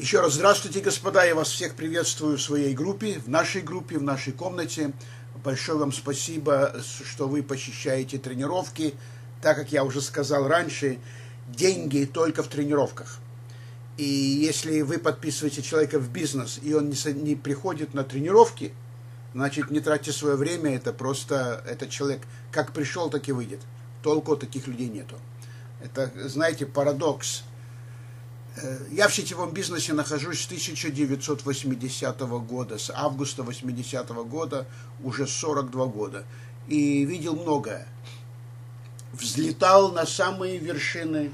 Еще раз здравствуйте, господа. Я вас всех приветствую в своей группе, в нашей группе, в нашей комнате. Большое вам спасибо, что вы посещаете тренировки. Так как я уже сказал раньше, деньги только в тренировках. И если вы подписываете человека в бизнес, и он не, приходит на тренировки, значит, не тратьте свое время, это просто, этот человек как пришел, так и выйдет. Толку таких людей нету. Это, знаете, парадокс – я в сетевом бизнесе нахожусь с 1980 года, с августа 80 года, уже 42 года. И видел многое. Взлетал на самые вершины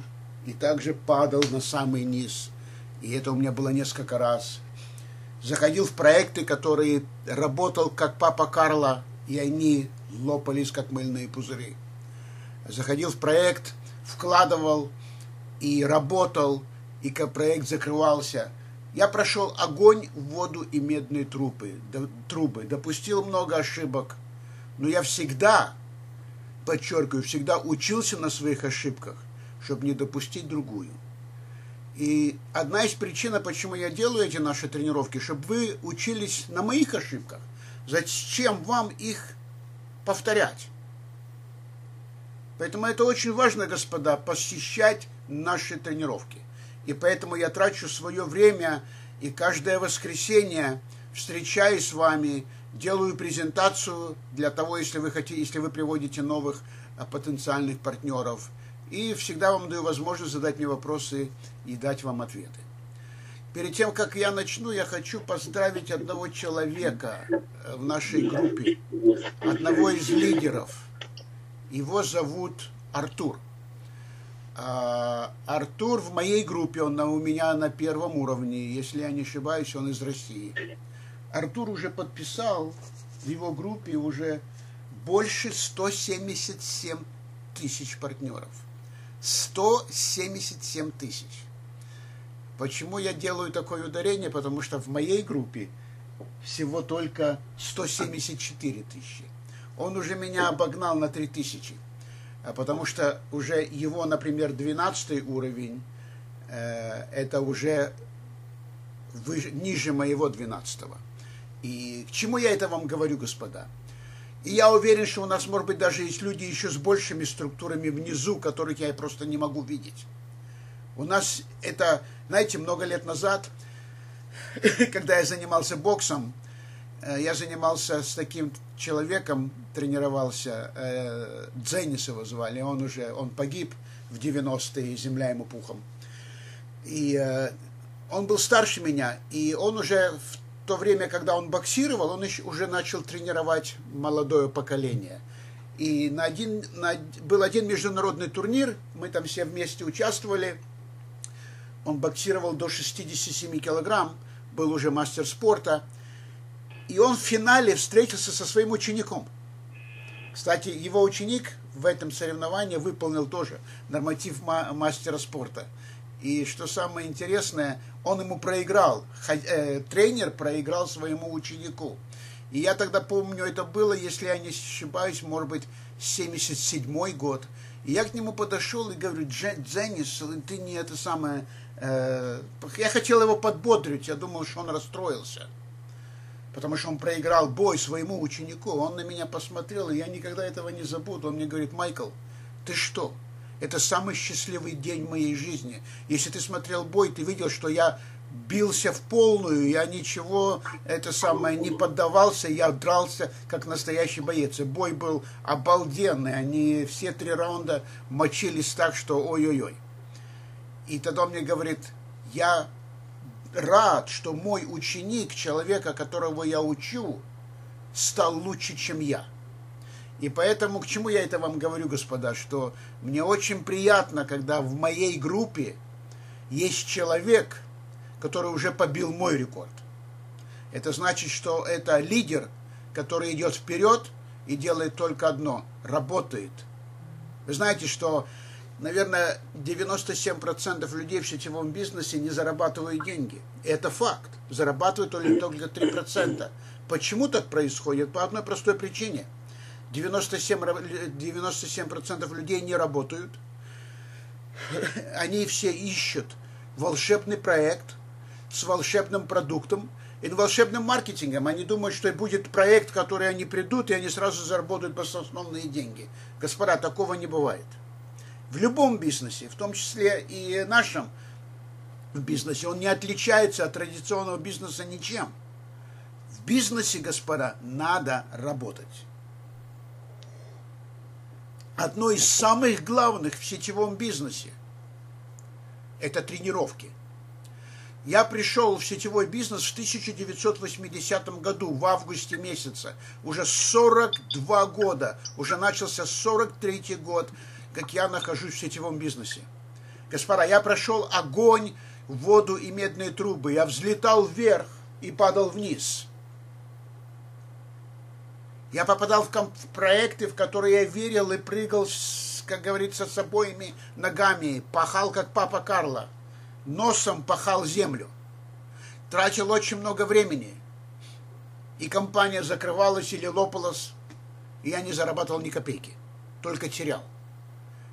и также падал на самый низ. И это у меня было несколько раз. Заходил в проекты, которые работал как папа Карла, и они лопались как мыльные пузыри. Заходил в проект, вкладывал и работал – и проект закрывался, я прошел огонь, воду и медные трубы, трубы, допустил много ошибок, но я всегда, подчеркиваю, всегда учился на своих ошибках, чтобы не допустить другую. И одна из причин, почему я делаю эти наши тренировки, чтобы вы учились на моих ошибках. Зачем вам их повторять? Поэтому это очень важно, господа, посещать наши тренировки. И поэтому я трачу свое время и каждое воскресенье встречаюсь с вами, делаю презентацию для того, если вы хотите, если вы приводите новых а, потенциальных партнеров. И всегда вам даю возможность задать мне вопросы и дать вам ответы. Перед тем, как я начну, я хочу поздравить одного человека э, в нашей группе, одного из лидеров. Его зовут Артур. А, Артур в моей группе, он у меня на первом уровне, если я не ошибаюсь, он из России. Артур уже подписал в его группе уже больше 177 тысяч партнеров. 177 тысяч. Почему я делаю такое ударение? Потому что в моей группе всего только 174 тысячи. Он уже меня обогнал на 3 тысячи. А потому что уже его, например, 12 уровень, э, это уже выше, ниже моего 12. И к чему я это вам говорю, господа? И я уверен, что у нас, может быть, даже есть люди еще с большими структурами внизу, которых я просто не могу видеть. У нас это, знаете, много лет назад, когда я занимался боксом, я занимался с таким человеком, тренировался, э, Дзенис его звали, он уже, он погиб в 90-е, земля ему пухом. И э, он был старше меня, и он уже в то время, когда он боксировал, он еще, уже начал тренировать молодое поколение. И на один, на, был один международный турнир, мы там все вместе участвовали. Он боксировал до 67 килограмм, был уже мастер спорта – и он в финале встретился со своим учеником. Кстати, его ученик в этом соревновании выполнил тоже норматив мастера спорта. И что самое интересное, он ему проиграл. Э, тренер проиграл своему ученику. И я тогда помню, это было, если я не ошибаюсь, может быть, 77 год. И я к нему подошел и говорю, Дженнис, ты не это самое... Э, я хотел его подбодрить, я думал, что он расстроился потому что он проиграл бой своему ученику. Он на меня посмотрел, и я никогда этого не забуду. Он мне говорит, Майкл, ты что? Это самый счастливый день моей жизни. Если ты смотрел бой, ты видел, что я бился в полную, я ничего, это самое, не поддавался, я дрался как настоящий боец. И бой был обалденный, они все три раунда мочились так, что ой-ой-ой. И тогда он мне говорит, я рад, что мой ученик, человека, которого я учу, стал лучше, чем я. И поэтому к чему я это вам говорю, господа, что мне очень приятно, когда в моей группе есть человек, который уже побил мой рекорд. Это значит, что это лидер, который идет вперед и делает только одно – работает. Вы знаете, что наверное, 97% людей в сетевом бизнесе не зарабатывают деньги. Это факт. Зарабатывают только 3%. Почему так происходит? По одной простой причине. 97%, 97 людей не работают. Они все ищут волшебный проект, с волшебным продуктом и волшебным маркетингом. Они думают, что будет проект, который они придут, и они сразу заработают баснословные деньги. Господа, такого не бывает. В любом бизнесе, в том числе и нашем бизнесе, он не отличается от традиционного бизнеса ничем. В бизнесе, господа, надо работать. Одно из самых главных в сетевом бизнесе – это тренировки. Я пришел в сетевой бизнес в 1980 году, в августе месяце. Уже 42 года, уже начался 43 год, как я нахожусь в сетевом бизнесе. Господа, я прошел огонь, воду и медные трубы. Я взлетал вверх и падал вниз. Я попадал в, в проекты, в которые я верил и прыгал, с, как говорится, с обоими ногами. Пахал, как папа Карло носом пахал землю, тратил очень много времени, и компания закрывалась или лопалась, и я не зарабатывал ни копейки, только терял.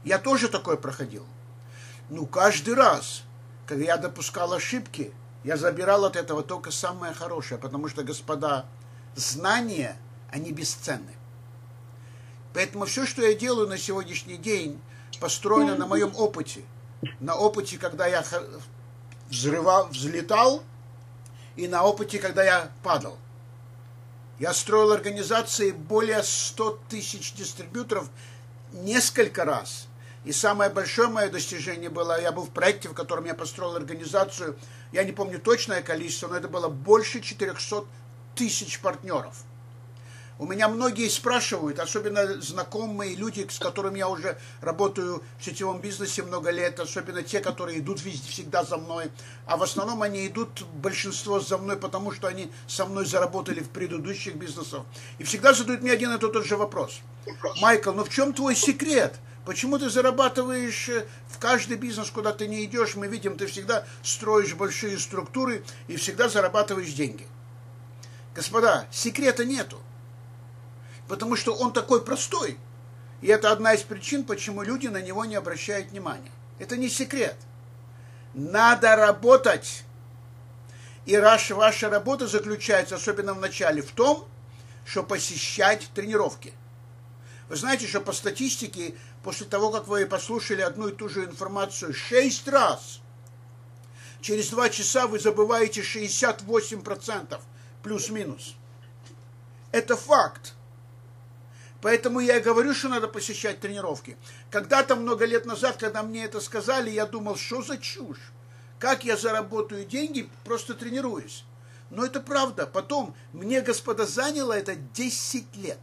Я тоже такое проходил. Ну, каждый раз, когда я допускал ошибки, я забирал от этого только самое хорошее, потому что, господа, знания, они бесценны. Поэтому все, что я делаю на сегодняшний день, построено на моем опыте – на опыте, когда я взрывал, взлетал, и на опыте, когда я падал. Я строил организации более 100 тысяч дистрибьюторов несколько раз. И самое большое мое достижение было, я был в проекте, в котором я построил организацию, я не помню точное количество, но это было больше 400 тысяч партнеров – у меня многие спрашивают, особенно знакомые люди, с которыми я уже работаю в сетевом бизнесе много лет, особенно те, которые идут всегда за мной. А в основном они идут, большинство за мной, потому что они со мной заработали в предыдущих бизнесах. И всегда задают мне один и тот же вопрос. Майкл, ну в чем твой секрет? Почему ты зарабатываешь э, в каждый бизнес, куда ты не идешь? Мы видим, ты всегда строишь большие структуры и всегда зарабатываешь деньги. Господа, секрета нету потому что он такой простой. И это одна из причин, почему люди на него не обращают внимания. Это не секрет. Надо работать. И ваша, ваша работа заключается, особенно в начале, в том, что посещать тренировки. Вы знаете, что по статистике, после того, как вы послушали одну и ту же информацию шесть раз, через два часа вы забываете 68%, плюс-минус. Это факт. Поэтому я и говорю, что надо посещать тренировки. Когда-то много лет назад, когда мне это сказали, я думал, что за чушь? Как я заработаю деньги, просто тренируюсь. Но это правда. Потом мне, господа, заняло это 10 лет.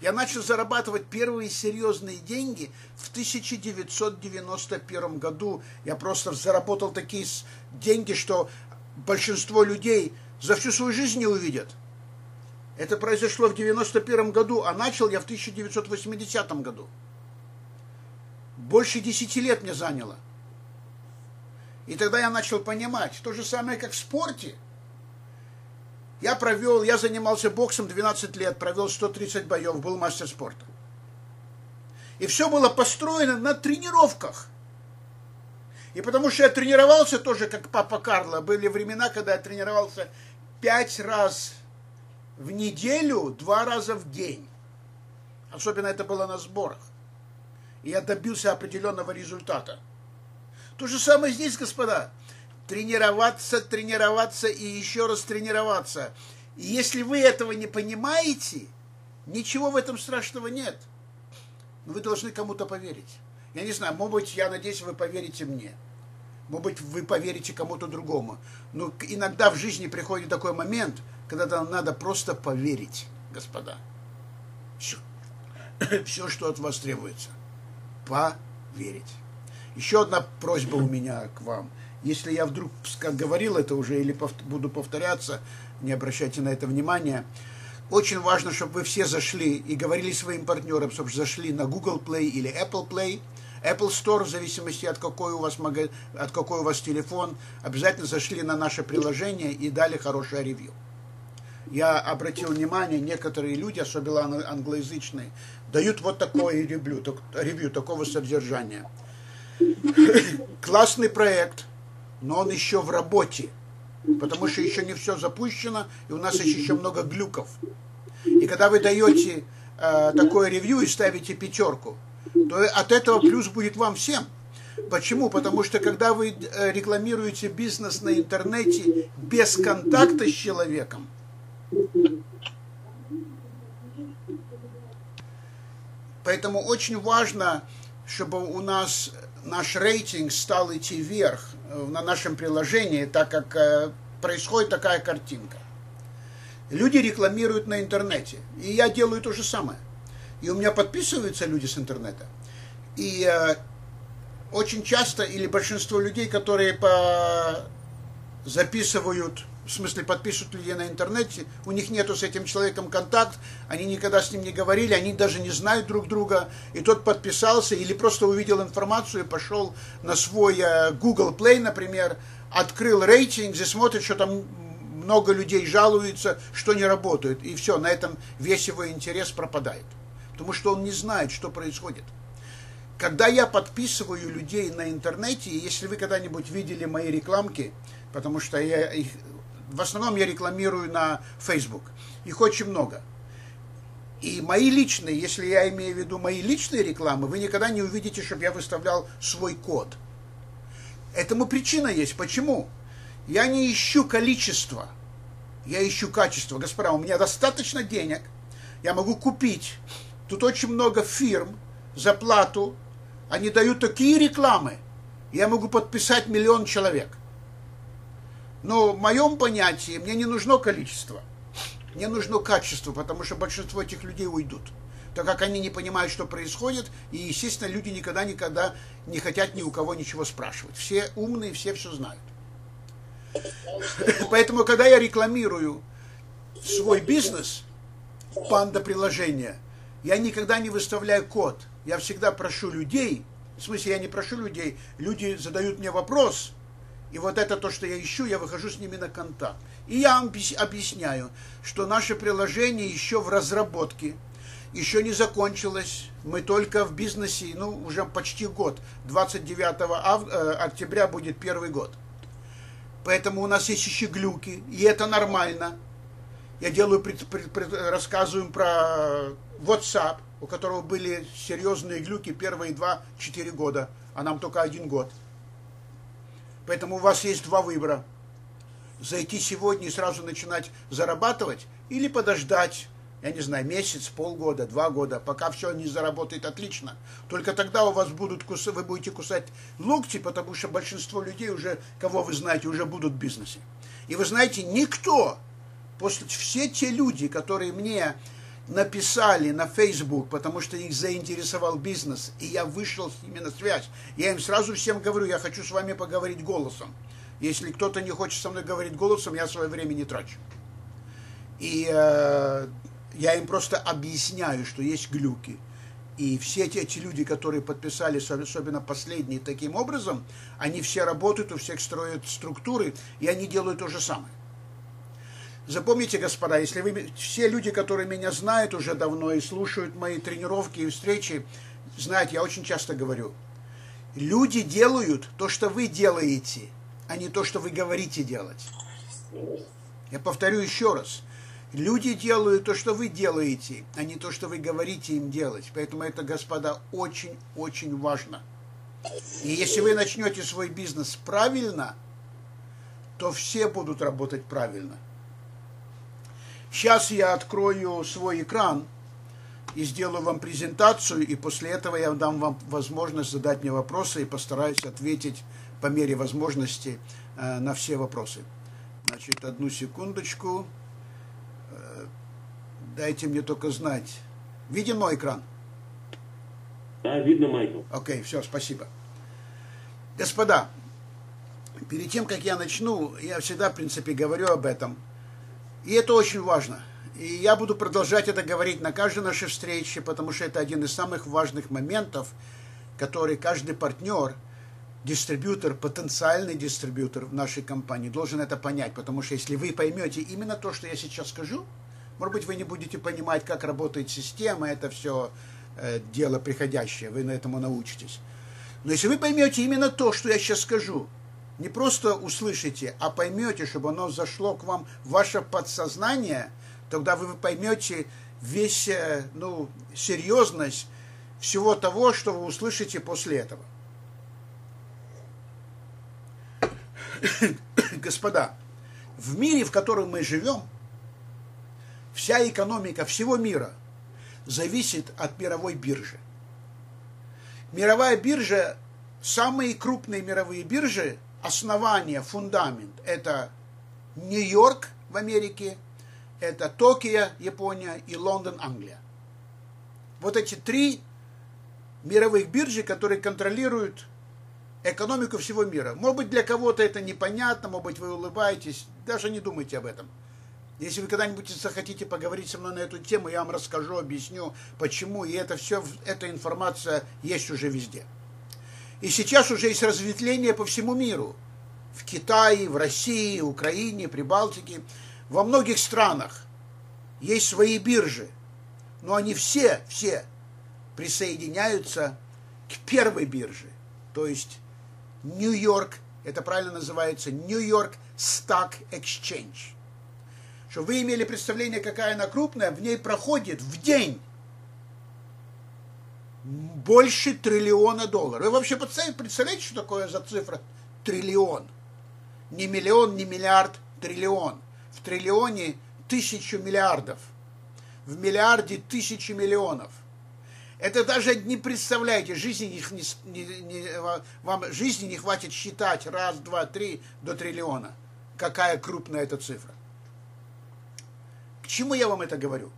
Я начал зарабатывать первые серьезные деньги в 1991 году. Я просто заработал такие деньги, что большинство людей за всю свою жизнь не увидят. Это произошло в 91 году, а начал я в 1980 году. Больше 10 лет мне заняло. И тогда я начал понимать, то же самое, как в спорте. Я провел, я занимался боксом 12 лет, провел 130 боев, был мастер спорта. И все было построено на тренировках. И потому что я тренировался тоже, как папа Карло, были времена, когда я тренировался пять раз в неделю два раза в день. Особенно это было на сборах. И я добился определенного результата. То же самое здесь, господа. Тренироваться, тренироваться и еще раз тренироваться. И если вы этого не понимаете, ничего в этом страшного нет. Но вы должны кому-то поверить. Я не знаю, может быть, я надеюсь, вы поверите мне. Может быть, вы поверите кому-то другому. Но иногда в жизни приходит такой момент, когда нам надо просто поверить, господа. Все. Все, что от вас требуется. Поверить. Еще одна просьба у меня к вам. Если я вдруг говорил это уже или буду повторяться, не обращайте на это внимания. Очень важно, чтобы вы все зашли и говорили своим партнерам, чтобы зашли на Google Play или Apple Play – Apple Store, в зависимости от какой у вас, от какой у вас телефон, обязательно зашли на наше приложение и дали хорошее ревью. Я обратил внимание, некоторые люди, особенно англоязычные, дают вот такое ревью, ревью такого содержания. Классный проект, но он еще в работе, потому что еще не все запущено, и у нас еще много глюков. И когда вы даете э, такое ревью и ставите пятерку, то от этого плюс будет вам всем. Почему? Потому что когда вы э, рекламируете бизнес на интернете без контакта с человеком, поэтому очень важно, чтобы у нас наш рейтинг стал идти вверх э, на нашем приложении, так как э, происходит такая картинка. Люди рекламируют на интернете, и я делаю то же самое. И у меня подписываются люди с интернета. И э, очень часто, или большинство людей, которые по... записывают, в смысле подписывают людей на интернете, у них нету с этим человеком контакт, они никогда с ним не говорили, они даже не знают друг друга, и тот подписался или просто увидел информацию и пошел на свой э, Google Play, например, открыл рейтинг и смотрит, что там много людей жалуются, что не работают. И все, на этом весь его интерес пропадает. Потому что он не знает, что происходит. Когда я подписываю людей на интернете, если вы когда-нибудь видели мои рекламки, потому что я их, в основном я рекламирую на Facebook, их очень много. И мои личные, если я имею в виду мои личные рекламы, вы никогда не увидите, чтобы я выставлял свой код. Этому причина есть. Почему? Я не ищу количество я ищу качество. Господа, у меня достаточно денег, я могу купить. Тут очень много фирм за плату, они дают такие рекламы, я могу подписать миллион человек. Но в моем понятии мне не нужно количество, мне нужно качество, потому что большинство этих людей уйдут так как они не понимают, что происходит, и, естественно, люди никогда-никогда не хотят ни у кого ничего спрашивать. Все умные, все все знают. Поэтому, когда я рекламирую свой бизнес, панда приложение, я никогда не выставляю код. Я всегда прошу людей, в смысле, я не прошу людей, люди задают мне вопрос, и вот это то, что я ищу, я выхожу с ними на контакт. И я объясняю, что наше приложение еще в разработке, еще не закончилось. Мы только в бизнесе, ну, уже почти год. 29 ав... Э, октября будет первый год. Поэтому у нас есть еще глюки, и это нормально. Я делаю, пред, пред, пред, рассказываю про WhatsApp, у которого были серьезные глюки первые 2-4 года, а нам только один год. Поэтому у вас есть два выбора. Зайти сегодня и сразу начинать зарабатывать или подождать я не знаю, месяц, полгода, два года, пока все не заработает отлично. Только тогда у вас будут кус... вы будете кусать локти, потому что большинство людей уже, кого вы знаете, уже будут в бизнесе. И вы знаете, никто, после все те люди, которые мне написали на Facebook, потому что их заинтересовал бизнес, и я вышел с ними на связь, я им сразу всем говорю, я хочу с вами поговорить голосом. Если кто-то не хочет со мной говорить голосом, я свое время не трачу. И э, я им просто объясняю, что есть глюки. И все эти, эти люди, которые подписались, особенно последние, таким образом, они все работают, у всех строят структуры, и они делают то же самое. Запомните, господа, если вы, все люди, которые меня знают уже давно и слушают мои тренировки и встречи, знают, я очень часто говорю, люди делают то, что вы делаете, а не то, что вы говорите делать. Я повторю еще раз. Люди делают то, что вы делаете, а не то, что вы говорите им делать. Поэтому это, господа, очень-очень важно. И если вы начнете свой бизнес правильно, то все будут работать правильно. Сейчас я открою свой экран и сделаю вам презентацию, и после этого я дам вам возможность задать мне вопросы и постараюсь ответить по мере возможности э, на все вопросы. Значит, одну секундочку. Дайте мне только знать. Виден мой экран? Да, видно, Майкл. Окей, все, спасибо. Господа, перед тем, как я начну, я всегда, в принципе, говорю об этом. И это очень важно. И я буду продолжать это говорить на каждой нашей встрече, потому что это один из самых важных моментов, который каждый партнер, дистрибьютор, потенциальный дистрибьютор в нашей компании должен это понять. Потому что если вы поймете именно то, что я сейчас скажу, может быть, вы не будете понимать, как работает система, это все э, дело приходящее, вы на этому научитесь. Но если вы поймете именно то, что я сейчас скажу, не просто услышите, а поймете, чтобы оно зашло к вам в ваше подсознание, тогда вы поймете весь, э, ну, серьезность всего того, что вы услышите после этого. Господа, в мире, в котором мы живем, вся экономика всего мира зависит от мировой биржи. Мировая биржа, самые крупные мировые биржи, основание, фундамент, это Нью-Йорк в Америке, это Токио, Япония и Лондон, Англия. Вот эти три мировых биржи, которые контролируют экономику всего мира. Может быть, для кого-то это непонятно, может быть, вы улыбаетесь, даже не думайте об этом. Если вы когда-нибудь захотите поговорить со мной на эту тему, я вам расскажу, объясню, почему, и это все, эта информация есть уже везде. И сейчас уже есть разветвление по всему миру. В Китае, в России, Украине, Прибалтике, во многих странах есть свои биржи, но они все, все присоединяются к первой бирже, то есть Нью-Йорк, это правильно называется Нью-Йорк Stock Exchange. Чтобы вы имели представление, какая она крупная, в ней проходит в день больше триллиона долларов. Вы вообще представляете, что такое за цифра триллион? Не миллион, не миллиард, триллион. В триллионе тысячу миллиардов. В миллиарде тысячи миллионов – это даже не представляете, жизни их не, не, не, вам жизни не хватит считать раз, два, три до триллиона. Какая крупная эта цифра. К чему я вам это говорю?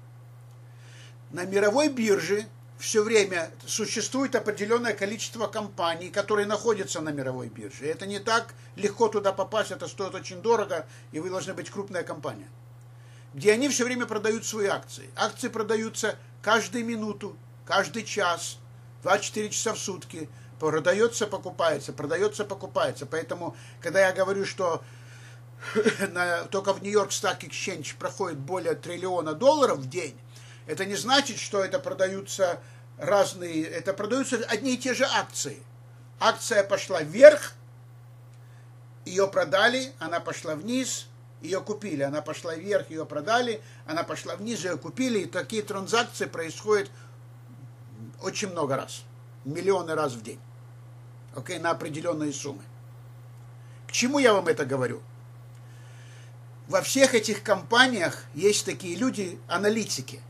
На мировой бирже все время существует определенное количество компаний, которые находятся на мировой бирже. Это не так легко туда попасть, это стоит очень дорого, и вы должны быть крупная компания. Где они все время продают свои акции. Акции продаются каждую минуту, каждый час, 24 часа в сутки, продается, покупается, продается, покупается. Поэтому, когда я говорю, что только в Нью-Йорк Stock Exchange проходит более триллиона долларов в день, это не значит, что это продаются разные, это продаются одни и те же акции. Акция пошла вверх, ее продали, она пошла вниз, ее купили, она пошла вверх, ее продали, она пошла вниз, ее купили, и такие транзакции происходят очень много раз, миллионы раз в день, окей, okay, на определенные суммы. К чему я вам это говорю? Во всех этих компаниях есть такие люди, аналитики.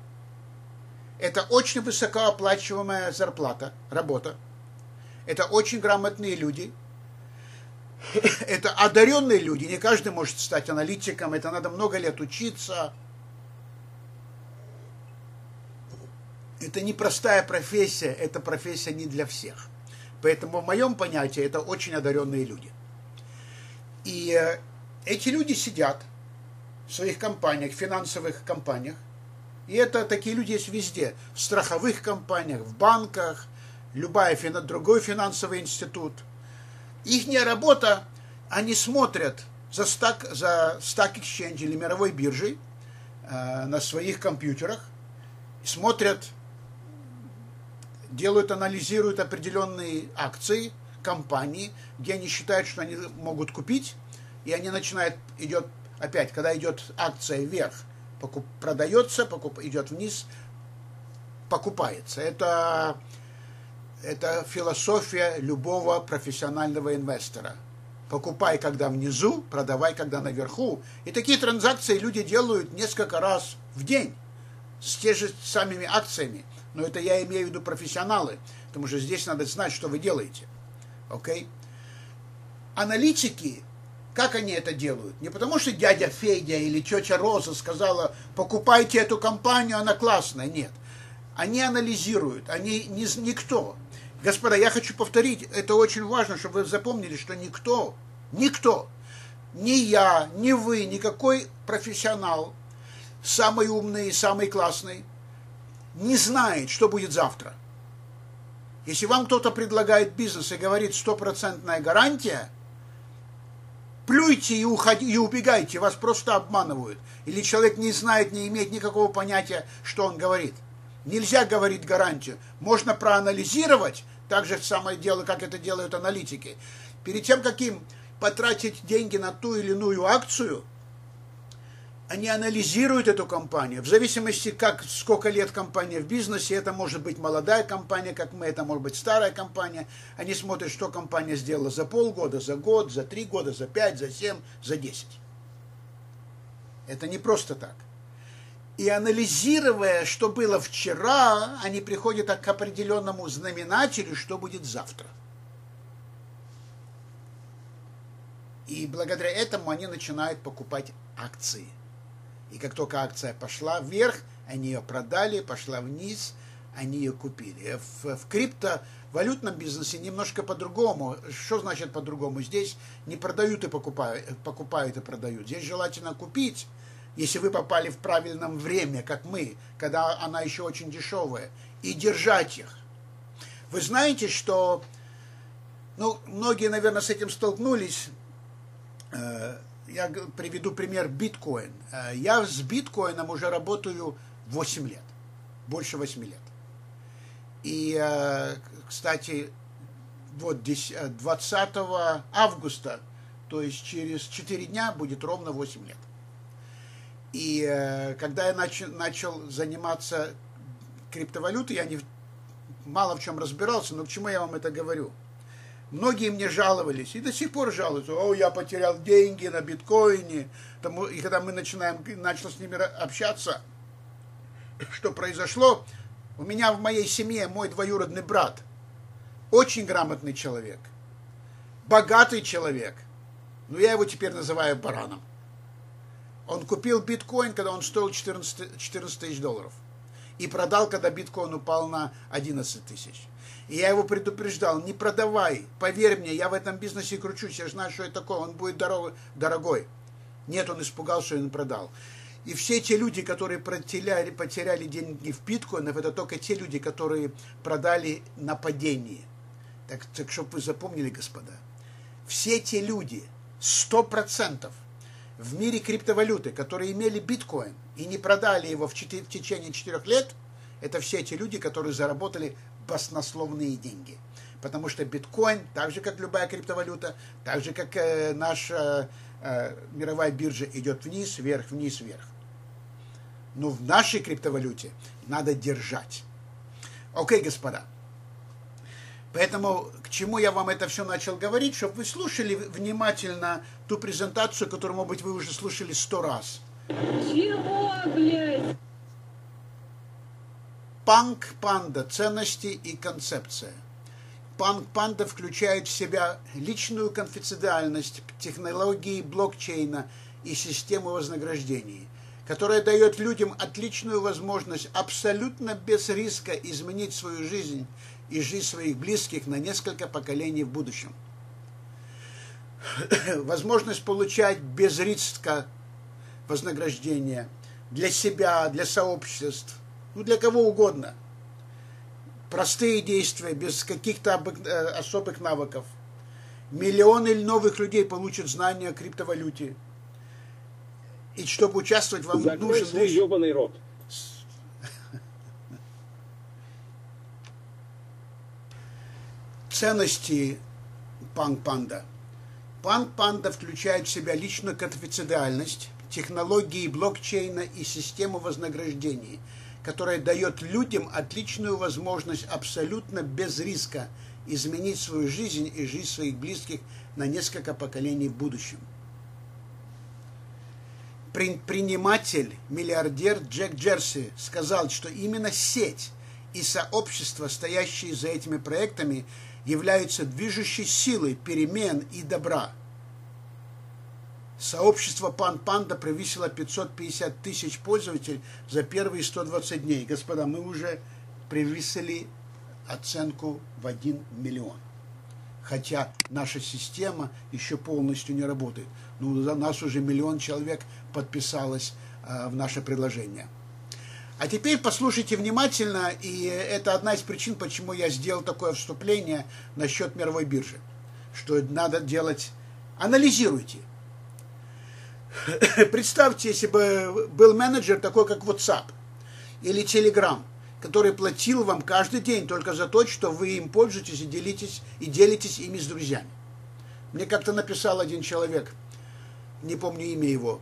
Это очень высокооплачиваемая зарплата, работа. Это очень грамотные люди. Это одаренные люди. Не каждый может стать аналитиком. Это надо много лет учиться это непростая профессия, это профессия не для всех. Поэтому в моем понятии это очень одаренные люди. И э, эти люди сидят в своих компаниях, финансовых компаниях, и это такие люди есть везде, в страховых компаниях, в банках, любая, другой финансовый институт. Их работа, они смотрят за стак, за стак exchange или мировой биржей э, на своих компьютерах, смотрят делают, анализируют определенные акции компании, где они считают, что они могут купить, и они начинают, идет опять, когда идет акция вверх, покуп, продается, покуп, идет вниз, покупается. Это, это философия любого профессионального инвестора. Покупай, когда внизу, продавай, когда наверху. И такие транзакции люди делают несколько раз в день с теми же самыми акциями. Но это я имею в виду профессионалы, потому что здесь надо знать, что вы делаете. Окей? Okay? Аналитики, как они это делают? Не потому что дядя Федя или тетя Роза сказала, покупайте эту компанию, она классная. Нет. Они анализируют, они не, никто. Господа, я хочу повторить, это очень важно, чтобы вы запомнили, что никто, никто, ни я, ни вы, никакой профессионал, самый умный и самый классный, не знает, что будет завтра. Если вам кто-то предлагает бизнес и говорит стопроцентная гарантия, плюйте и, уходи, и убегайте, вас просто обманывают. Или человек не знает, не имеет никакого понятия, что он говорит. Нельзя говорить гарантию. Можно проанализировать, так же самое дело, как это делают аналитики. Перед тем, как им потратить деньги на ту или иную акцию, они анализируют эту компанию. В зависимости, как, сколько лет компания в бизнесе, это может быть молодая компания, как мы, это может быть старая компания. Они смотрят, что компания сделала за полгода, за год, за три года, за пять, за семь, за десять. Это не просто так. И анализируя, что было вчера, они приходят к определенному знаменателю, что будет завтра. И благодаря этому они начинают покупать акции. И как только акция пошла вверх, они ее продали, пошла вниз, они ее купили. В, в криптовалютном бизнесе немножко по-другому. Что значит по-другому? Здесь не продают и покупают, покупают и продают. Здесь желательно купить, если вы попали в правильном время, как мы, когда она еще очень дешевая, и держать их. Вы знаете, что, ну, многие, наверное, с этим столкнулись. Э, я приведу пример биткоин. Э, я с биткоином уже работаю 8 лет, больше 8 лет. И, э, кстати, вот 20 августа, то есть через 4 дня будет ровно 8 лет. И э, когда я начал заниматься криптовалютой, я не, мало в чем разбирался, но к чему я вам это говорю? Многие мне жаловались, и до сих пор жалуются, о, я потерял деньги на биткоине. И когда мы начинаем, начал с ними общаться, что произошло, у меня в моей семье мой двоюродный брат, очень грамотный человек, богатый человек, но я его теперь называю бараном. Он купил биткоин, когда он стоил 14, 14 тысяч долларов. И продал, когда биткоин упал на 11 тысяч. И я его предупреждал, не продавай, поверь мне, я в этом бизнесе кручусь, я знаю, что это такое, он будет дорог, дорогой. Нет, он испугался, и он продал. И все те люди, которые потеряли, потеряли деньги в биткоинах, это только те люди, которые продали на падении. Так, так чтобы вы запомнили, господа, все те люди, сто процентов, в мире криптовалюты, которые имели биткоин и не продали его в, 4, в течение четырех лет, это все те люди, которые заработали баснословные деньги. Потому что биткоин, так же как любая криптовалюта, так же как э, наша э, мировая биржа идет вниз, вверх, вниз, вверх. Но в нашей криптовалюте надо держать. Окей, господа. Поэтому к чему я вам это все начал говорить, чтобы вы слушали внимательно ту презентацию, которую, может быть, вы уже слушали сто раз. Чего, блядь? Панк Панда. Ценности и концепция. Панк Панда включает в себя личную конфиденциальность, технологии блокчейна и систему вознаграждений, которая дает людям отличную возможность абсолютно без риска изменить свою жизнь и жизнь своих близких на несколько поколений в будущем. Возможность получать без риска вознаграждение для себя, для сообществ, ну для кого угодно. Простые действия, без каких-то э, особых навыков. Миллионы новых людей получат знания о криптовалюте. И чтобы участвовать, вам Закрой нужен... свой ебаный рот. Ценности Панк Панда. Панк Панда включает в себя личную конфиденциальность, технологии блокчейна и систему вознаграждений – которая дает людям отличную возможность абсолютно без риска изменить свою жизнь и жизнь своих близких на несколько поколений в будущем. Предприниматель, миллиардер Джек Джерси сказал, что именно сеть и сообщество, стоящие за этими проектами, являются движущей силой перемен и добра – Сообщество Пан Панда превысило 550 тысяч пользователей за первые 120 дней. Господа, мы уже превысили оценку в 1 миллион. Хотя наша система еще полностью не работает. Но у нас уже миллион человек подписалось э, в наше предложение. А теперь послушайте внимательно, и это одна из причин, почему я сделал такое вступление насчет мировой биржи. Что надо делать, анализируйте Представьте, если бы был менеджер такой, как WhatsApp или Telegram, который платил вам каждый день только за то, что вы им пользуетесь и делитесь, и делитесь ими с друзьями. Мне как-то написал один человек, не помню имя его.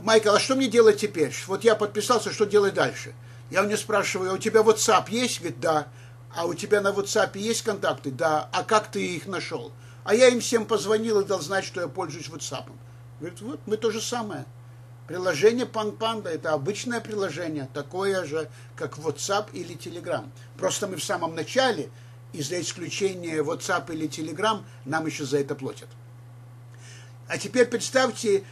Майкл, а что мне делать теперь? Вот я подписался, что делать дальше? Я у него спрашиваю, а у тебя WhatsApp есть? Говорит, да. А у тебя на WhatsApp есть контакты? Да. А как ты их нашел? А я им всем позвонил и дал знать, что я пользуюсь WhatsApp. Говорит, вот мы то же самое. Приложение PanPanda это обычное приложение, такое же, как WhatsApp или Telegram. Просто мы в самом начале, из-за исключения WhatsApp или Telegram, нам еще за это платят. А теперь представьте,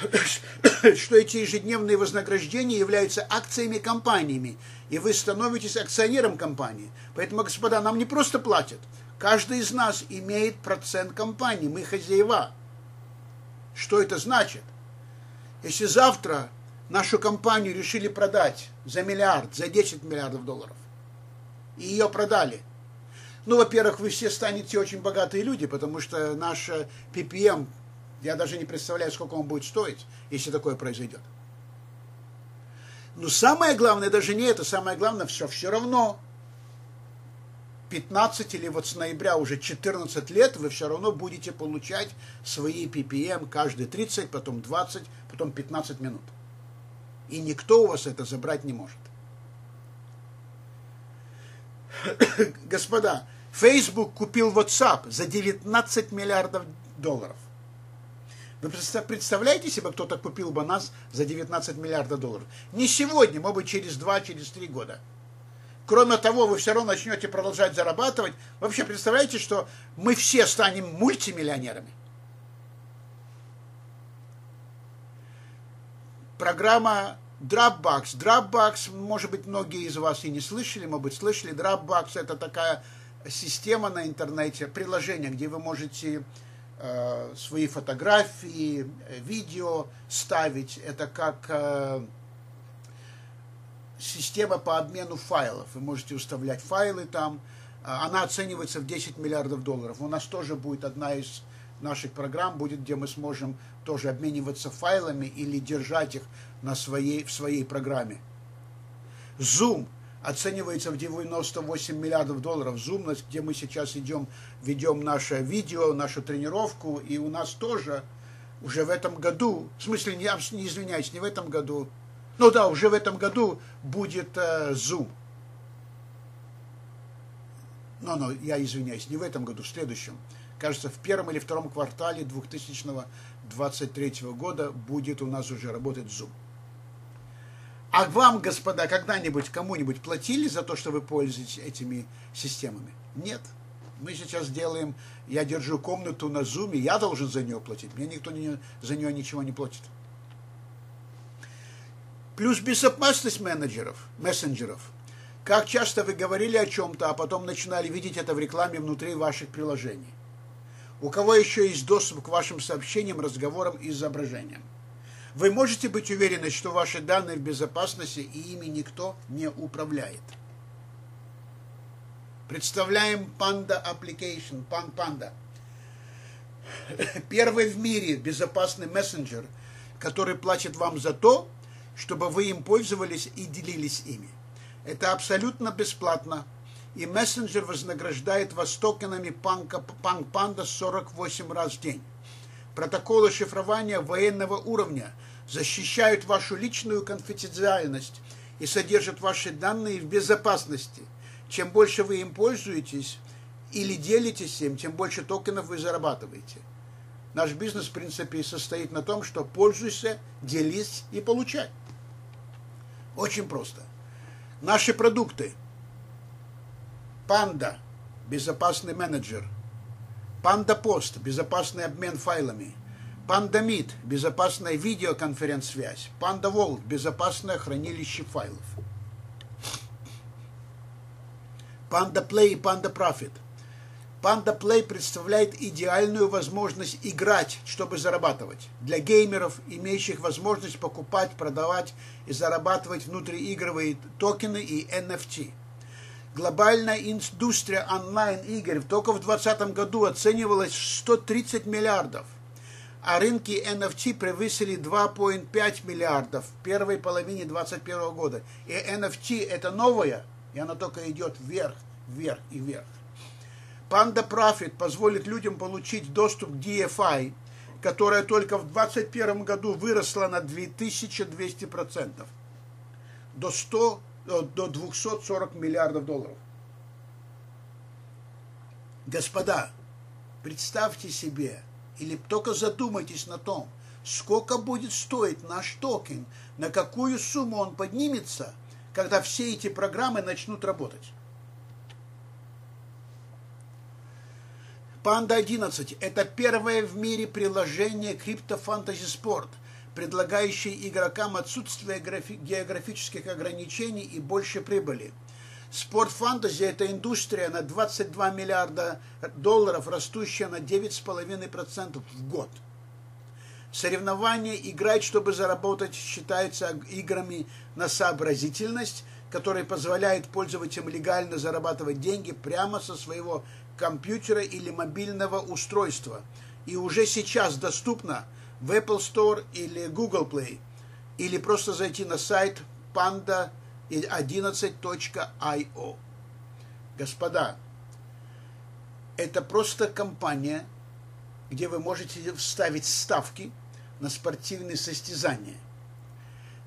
что эти ежедневные вознаграждения являются акциями компаниями, и вы становитесь акционером компании. Поэтому, господа, нам не просто платят. Каждый из нас имеет процент компании, мы хозяева. Что это значит? Если завтра нашу компанию решили продать за миллиард, за 10 миллиардов долларов, и ее продали, ну, во-первых, вы все станете очень богатые люди, потому что наш PPM, я даже не представляю, сколько он будет стоить, если такое произойдет. Но самое главное даже не это, самое главное все, все равно 15 или вот с ноября уже 14 лет вы все равно будете получать свои PPM каждые 30, потом 20, потом 15 минут. И никто у вас это забрать не может. Господа, Facebook купил WhatsApp за 19 миллиардов долларов. Вы представляете себе, кто-то купил бы нас за 19 миллиардов долларов? Не сегодня, может быть, через 2-3 через года. Кроме того, вы все равно начнете продолжать зарабатывать. Вообще, представляете, что мы все станем мультимиллионерами? Программа Dropbox. Dropbox, может быть, многие из вас и не слышали, может быть, слышали. Dropbox – это такая система на интернете, приложение, где вы можете э, свои фотографии, видео ставить. Это как э, система по обмену файлов. Вы можете уставлять файлы там. А, она оценивается в 10 миллиардов долларов. У нас тоже будет одна из наших программ, будет, где мы сможем тоже обмениваться файлами или держать их на своей, в своей программе. Zoom оценивается в 98 миллиардов долларов. Zoom, где мы сейчас идем, ведем наше видео, нашу тренировку, и у нас тоже уже в этом году, в смысле, не, не извиняюсь, не в этом году, ну да, уже в этом году будет э, Zoom. Но, но, я извиняюсь, не в этом году, в следующем. Кажется, в первом или втором квартале 2023 года будет у нас уже работать Zoom. А вам, господа, когда-нибудь кому-нибудь платили за то, что вы пользуетесь этими системами? Нет. Мы сейчас делаем, я держу комнату на Zoom, я должен за нее платить. Мне никто не, за нее ничего не платит. Плюс безопасность менеджеров, мессенджеров. Как часто вы говорили о чем-то, а потом начинали видеть это в рекламе внутри ваших приложений? У кого еще есть доступ к вашим сообщениям, разговорам и изображениям? Вы можете быть уверены, что ваши данные в безопасности и ими никто не управляет. Представляем Panda Application, Pan Panda. Первый в мире безопасный мессенджер, который платит вам за то, чтобы вы им пользовались и делились ими. Это абсолютно бесплатно, и мессенджер вознаграждает вас токенами Punk Panda 48 раз в день. Протоколы шифрования военного уровня защищают вашу личную конфиденциальность и содержат ваши данные в безопасности. Чем больше вы им пользуетесь или делитесь им, тем больше токенов вы зарабатываете. Наш бизнес, в принципе, состоит на том, что пользуйся, делись и получай. Очень просто. Наши продукты. Панда – безопасный менеджер. Panda Post – безопасный обмен файлами. Panda Meet – безопасная видеоконференц-связь. Panda Vault – безопасное хранилище файлов. Panda Play и Panda Profit – Panda Play представляет идеальную возможность играть, чтобы зарабатывать. Для геймеров, имеющих возможность покупать, продавать и зарабатывать внутриигровые токены и NFT. Глобальная индустрия онлайн-игр только в 2020 году оценивалась в 130 миллиардов, а рынки NFT превысили 2,5 миллиардов в первой половине 2021 года. И NFT это новое, и она только идет вверх, вверх и вверх. Panda Profit позволит людям получить доступ к DFI, которая только в 2021 году выросла на 2200% до, 100, э, до 240 миллиардов долларов. Господа, представьте себе, или только задумайтесь на том, сколько будет стоить наш токен, на какую сумму он поднимется, когда все эти программы начнут работать. Panda 11 – это первое в мире приложение Fantasy Sport, предлагающее игрокам отсутствие географических ограничений и больше прибыли – Спорт фантази – это индустрия на 22 миллиарда долларов, растущая на 9,5% в год. Соревнования играть, чтобы заработать, считаются играми на сообразительность, которые позволяют пользователям легально зарабатывать деньги прямо со своего компьютера или мобильного устройства. И уже сейчас доступно в Apple Store или Google Play, или просто зайти на сайт Panda 11.io. Господа, это просто компания, где вы можете вставить ставки на спортивные состязания.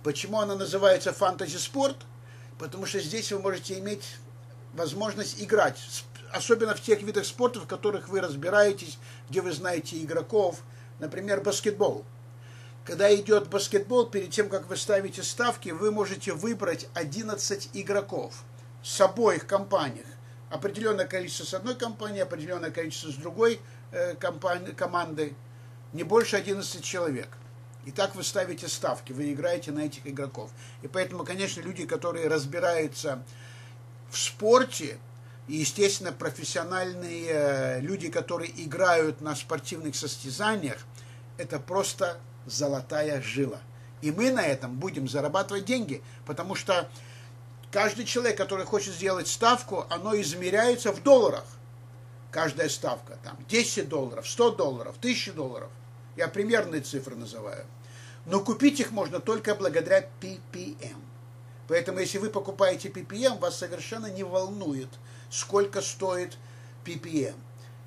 Почему она называется Fantasy Sport? Потому что здесь вы можете иметь возможность играть, особенно в тех видах спорта, в которых вы разбираетесь, где вы знаете игроков, например, баскетбол – когда идет баскетбол, перед тем, как вы ставите ставки, вы можете выбрать 11 игроков с обоих компаний. Определенное количество с одной компании, определенное количество с другой э, компании, команды. Не больше 11 человек. И так вы ставите ставки, вы играете на этих игроков. И поэтому, конечно, люди, которые разбираются в спорте, и, естественно, профессиональные э, люди, которые играют на спортивных состязаниях, это просто золотая жила. И мы на этом будем зарабатывать деньги, потому что каждый человек, который хочет сделать ставку, оно измеряется в долларах. Каждая ставка, там 10 долларов, 100 долларов, 1000 долларов. Я примерные цифры называю. Но купить их можно только благодаря PPM. Поэтому если вы покупаете PPM, вас совершенно не волнует, сколько стоит PPM.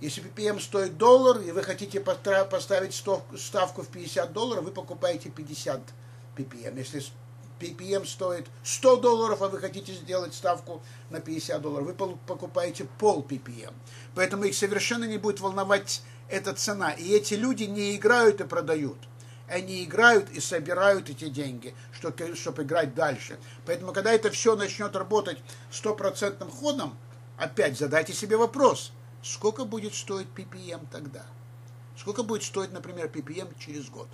Если PPM стоит доллар, и вы хотите поставить ставку в 50 долларов, вы покупаете 50 PPM. Если PPM стоит 100 долларов, а вы хотите сделать ставку на 50 долларов, вы покупаете пол PPM. Поэтому их совершенно не будет волновать эта цена. И эти люди не играют и продают. Они играют и собирают эти деньги, чтобы играть дальше. Поэтому, когда это все начнет работать стопроцентным ходом, опять задайте себе вопрос – Сколько будет стоить PPM тогда? Сколько будет стоить, например, PPM через год?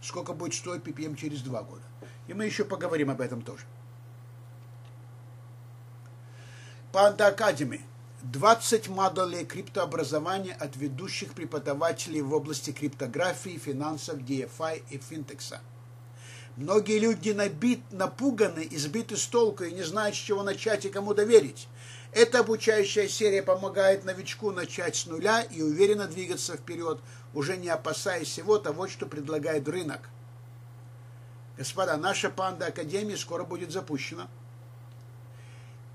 Сколько будет стоить PPM через два года? И мы еще поговорим об этом тоже. Panda Academy. 20 модулей криптообразования от ведущих преподавателей в области криптографии, финансов, DFI и финтекса. Многие люди набит, напуганы, избиты с толку и не знают, с чего начать и кому доверить. Эта обучающая серия помогает новичку начать с нуля и уверенно двигаться вперед, уже не опасаясь всего того, что предлагает рынок. Господа, наша панда Академии скоро будет запущена.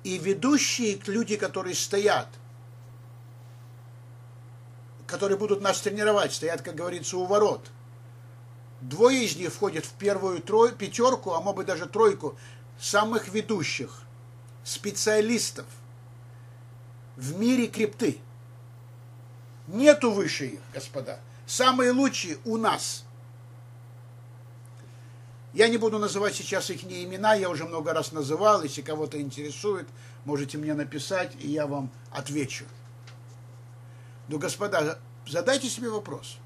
И ведущие люди, которые стоят, которые будут нас тренировать, стоят, как говорится, у ворот. Двое из них входят в первую трой, пятерку, а может быть даже тройку самых ведущих специалистов в мире крипты. Нету выше их, господа. Самые лучшие у нас. Я не буду называть сейчас их имена, я уже много раз называл. Если кого-то интересует, можете мне написать, и я вам отвечу. Но, господа, задайте себе вопрос.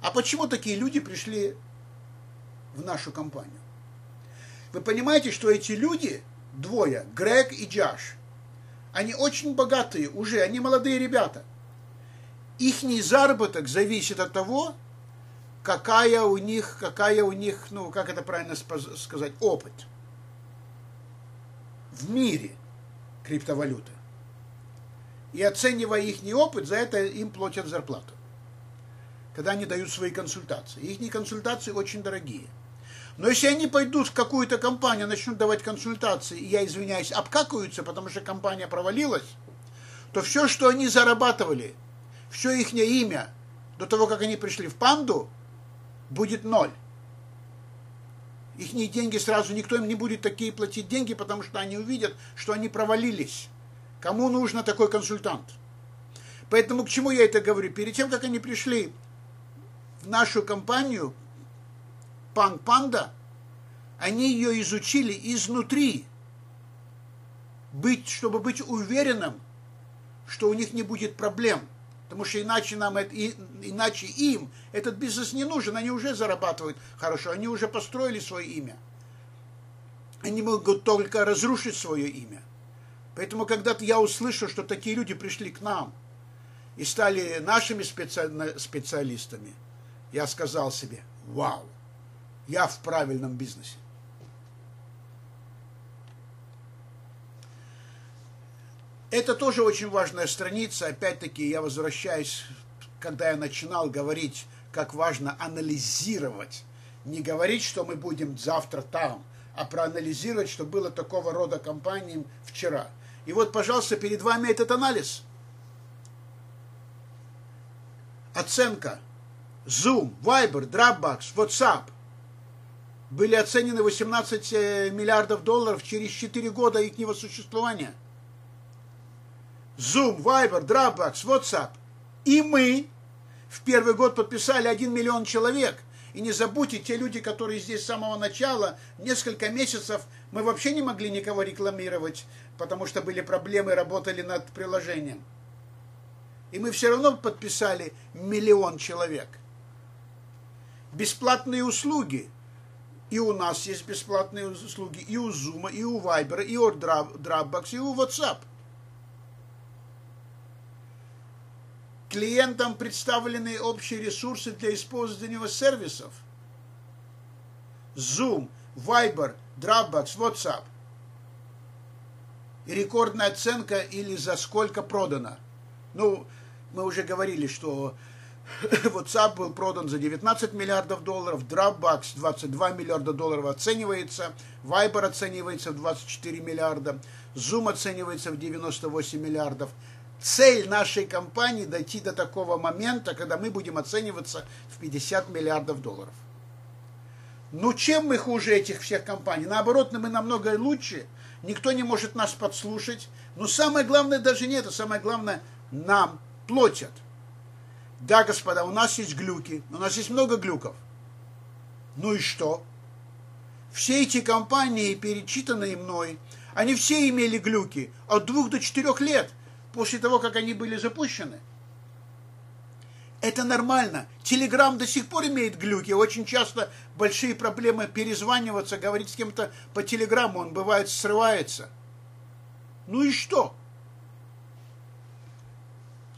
А почему такие люди пришли в нашу компанию? Вы понимаете, что эти люди, двое, Грег и Джаш, они очень богатые уже, они молодые ребята. Их заработок зависит от того, какая у них, какая у них, ну, как это правильно сказать, опыт в мире криптовалюты. И оценивая их опыт, за это им платят зарплату. Когда они дают свои консультации. Их консультации очень дорогие. Но если они пойдут в какую-то компанию, начнут давать консультации, и я извиняюсь, обкакаются, потому что компания провалилась, то все, что они зарабатывали, все их имя, до того, как они пришли в панду, будет ноль. Их деньги сразу, никто им не будет такие платить деньги, потому что они увидят, что они провалились. Кому нужно такой консультант? Поэтому к чему я это говорю? Перед тем, как они пришли в нашу компанию, Пан Панда, они ее изучили изнутри, быть, чтобы быть уверенным, что у них не будет проблем. Потому что иначе, нам это, иначе им этот бизнес не нужен, они уже зарабатывают хорошо, они уже построили свое имя. Они могут только разрушить свое имя. Поэтому, когда-то я услышал, что такие люди пришли к нам и стали нашими специалистами, я сказал себе, вау, я в правильном бизнесе. Это тоже очень важная страница. Опять-таки, я возвращаюсь, когда я начинал говорить, как важно анализировать. Не говорить, что мы будем завтра там, а проанализировать, что было такого рода компаниям вчера. И вот, пожалуйста, перед вами этот анализ. Оценка. Zoom, Viber, Dropbox, WhatsApp были оценены 18 э, миллиардов долларов через 4 года их существования – Zoom, Viber, Dropbox, WhatsApp. И мы в первый год подписали 1 миллион человек. И не забудьте, те люди, которые здесь с самого начала, несколько месяцев, мы вообще не могли никого рекламировать, потому что были проблемы, работали над приложением. И мы все равно подписали миллион человек. Бесплатные услуги. И у нас есть бесплатные услуги и у Zoom, и у Viber, и у Dropbox, и у WhatsApp. клиентам представлены общие ресурсы для использования сервисов. Zoom, Viber, Dropbox, WhatsApp. И рекордная оценка или за сколько продано. Ну, мы уже говорили, что WhatsApp был продан за 19 миллиардов долларов, Dropbox 22 миллиарда долларов оценивается, Viber оценивается в 24 миллиарда, Zoom оценивается в 98 миллиардов, цель нашей компании дойти до такого момента, когда мы будем оцениваться в 50 миллиардов долларов. Ну чем мы хуже этих всех компаний? Наоборот, мы намного лучше. Никто не может нас подслушать. Но самое главное даже не это. Самое главное, нам платят. Да, господа, у нас есть глюки. У нас есть много глюков. Ну и что? Все эти компании, перечитанные мной, они все имели глюки от двух до четырех лет после того, как они были запущены. Это нормально. Телеграм до сих пор имеет глюки. Очень часто большие проблемы перезваниваться, говорить с кем-то по телеграмму, он бывает срывается. Ну и что?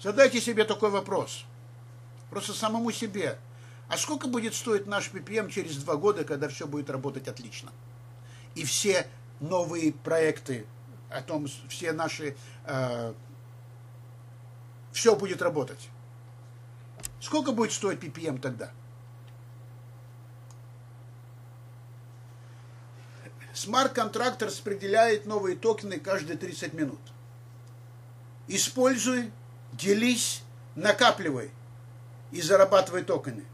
Задайте себе такой вопрос. Просто самому себе. А сколько будет стоить наш PPM через два года, когда все будет работать отлично? И все новые проекты, о том, все наши э, все будет работать. Сколько будет стоить PPM тогда? Смарт-контракт распределяет новые токены каждые 30 минут. Используй, делись, накапливай и зарабатывай токены.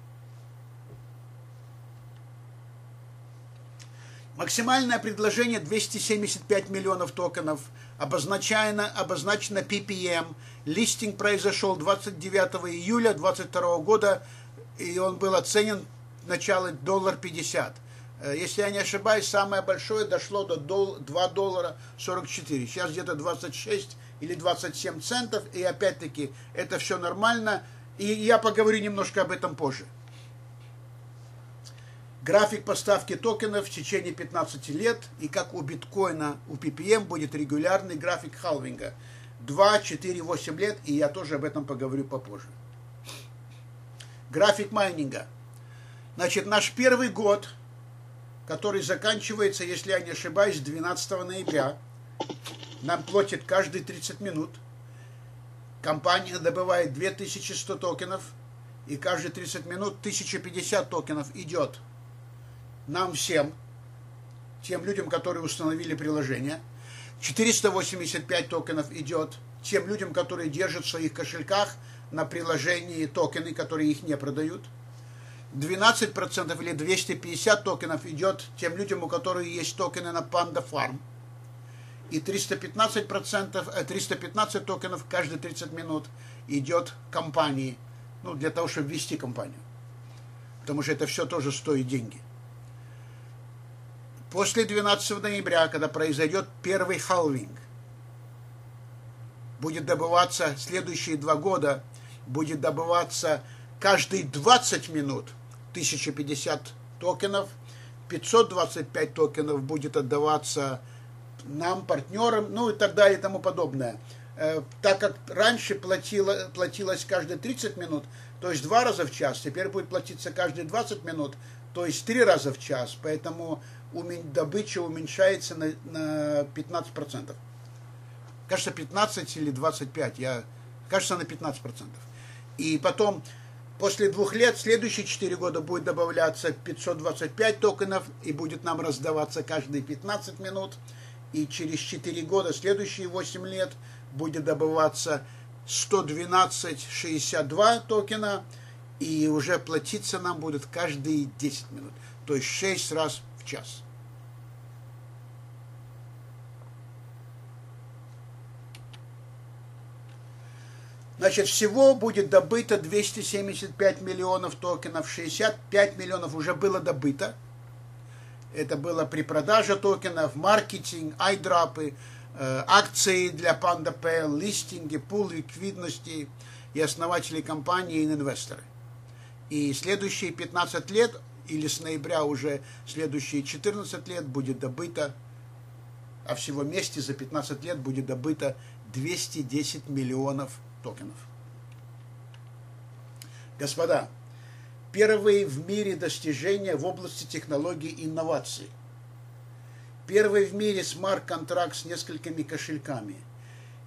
Максимальное предложение 275 миллионов токенов, обозначено, обозначено PPM. Листинг произошел 29 июля 2022 года, и он был оценен начало доллар 50. Э, если я не ошибаюсь, самое большое дошло до 2 доллара 44. Сейчас где-то 26 или 27 центов, и опять-таки это все нормально. И я поговорю немножко об этом позже. График поставки токенов в течение 15 лет, и как у биткоина, у PPM будет регулярный график халвинга. 2, 4, 8 лет, и я тоже об этом поговорю попозже. График майнинга. Значит, наш первый год, который заканчивается, если я не ошибаюсь, 12 ноября, нам платят каждые 30 минут. Компания добывает 2100 токенов, и каждые 30 минут 1050 токенов идет нам всем, тем людям, которые установили приложение. 485 токенов идет тем людям, которые держат в своих кошельках на приложении токены, которые их не продают. 12% или 250 токенов идет тем людям, у которых есть токены на Panda Farm. И 315%, 315 э, токенов каждые 30 минут идет компании, ну, для того, чтобы ввести компанию. Потому что это все тоже стоит деньги. После 12 ноября, когда произойдет первый халвинг, будет добываться следующие два года, будет добываться каждые 20 минут 1050 токенов, 525 токенов будет отдаваться нам, партнерам, ну и так далее и тому подобное. Э, так как раньше платило, платилось каждые 30 минут, то есть два раза в час, теперь будет платиться каждые 20 минут, то есть три раза в час, поэтому добыча уменьшается на, на 15%. Кажется, 15 или 25, я, кажется, на 15%. И потом, после двух лет, следующие 4 года будет добавляться 525 токенов, и будет нам раздаваться каждые 15 минут. И через 4 года, следующие 8 лет, будет добываться 112,62 токена, и уже платиться нам будет каждые 10 минут, то есть 6 раз в час. Значит, всего будет добыто 275 миллионов токенов, 65 миллионов уже было добыто. Это было при продаже токенов, маркетинг, айдрапы, э, акции для Panda PL, листинги, пул ликвидности и основатели компании и инвесторы. И следующие 15 лет, или с ноября уже следующие 14 лет будет добыто, а всего вместе за 15 лет будет добыто 210 миллионов токенов. Господа, первые в мире достижения в области технологий и инноваций. Первый в мире смарт-контракт с несколькими кошельками.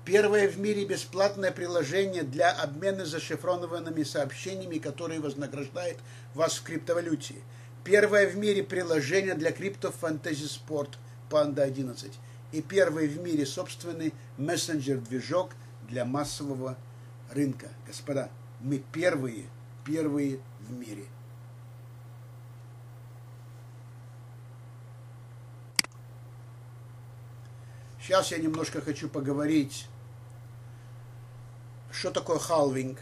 Первое в мире бесплатное приложение для обмена зашифрованными сообщениями, которые вознаграждает вас в криптовалюте. Первое в мире приложение для крипто-фэнтези спорт Panda 11. И первый в мире собственный мессенджер-движок для массового рынка. Господа, мы первые, первые в мире. Сейчас я немножко хочу поговорить, что такое халвинг,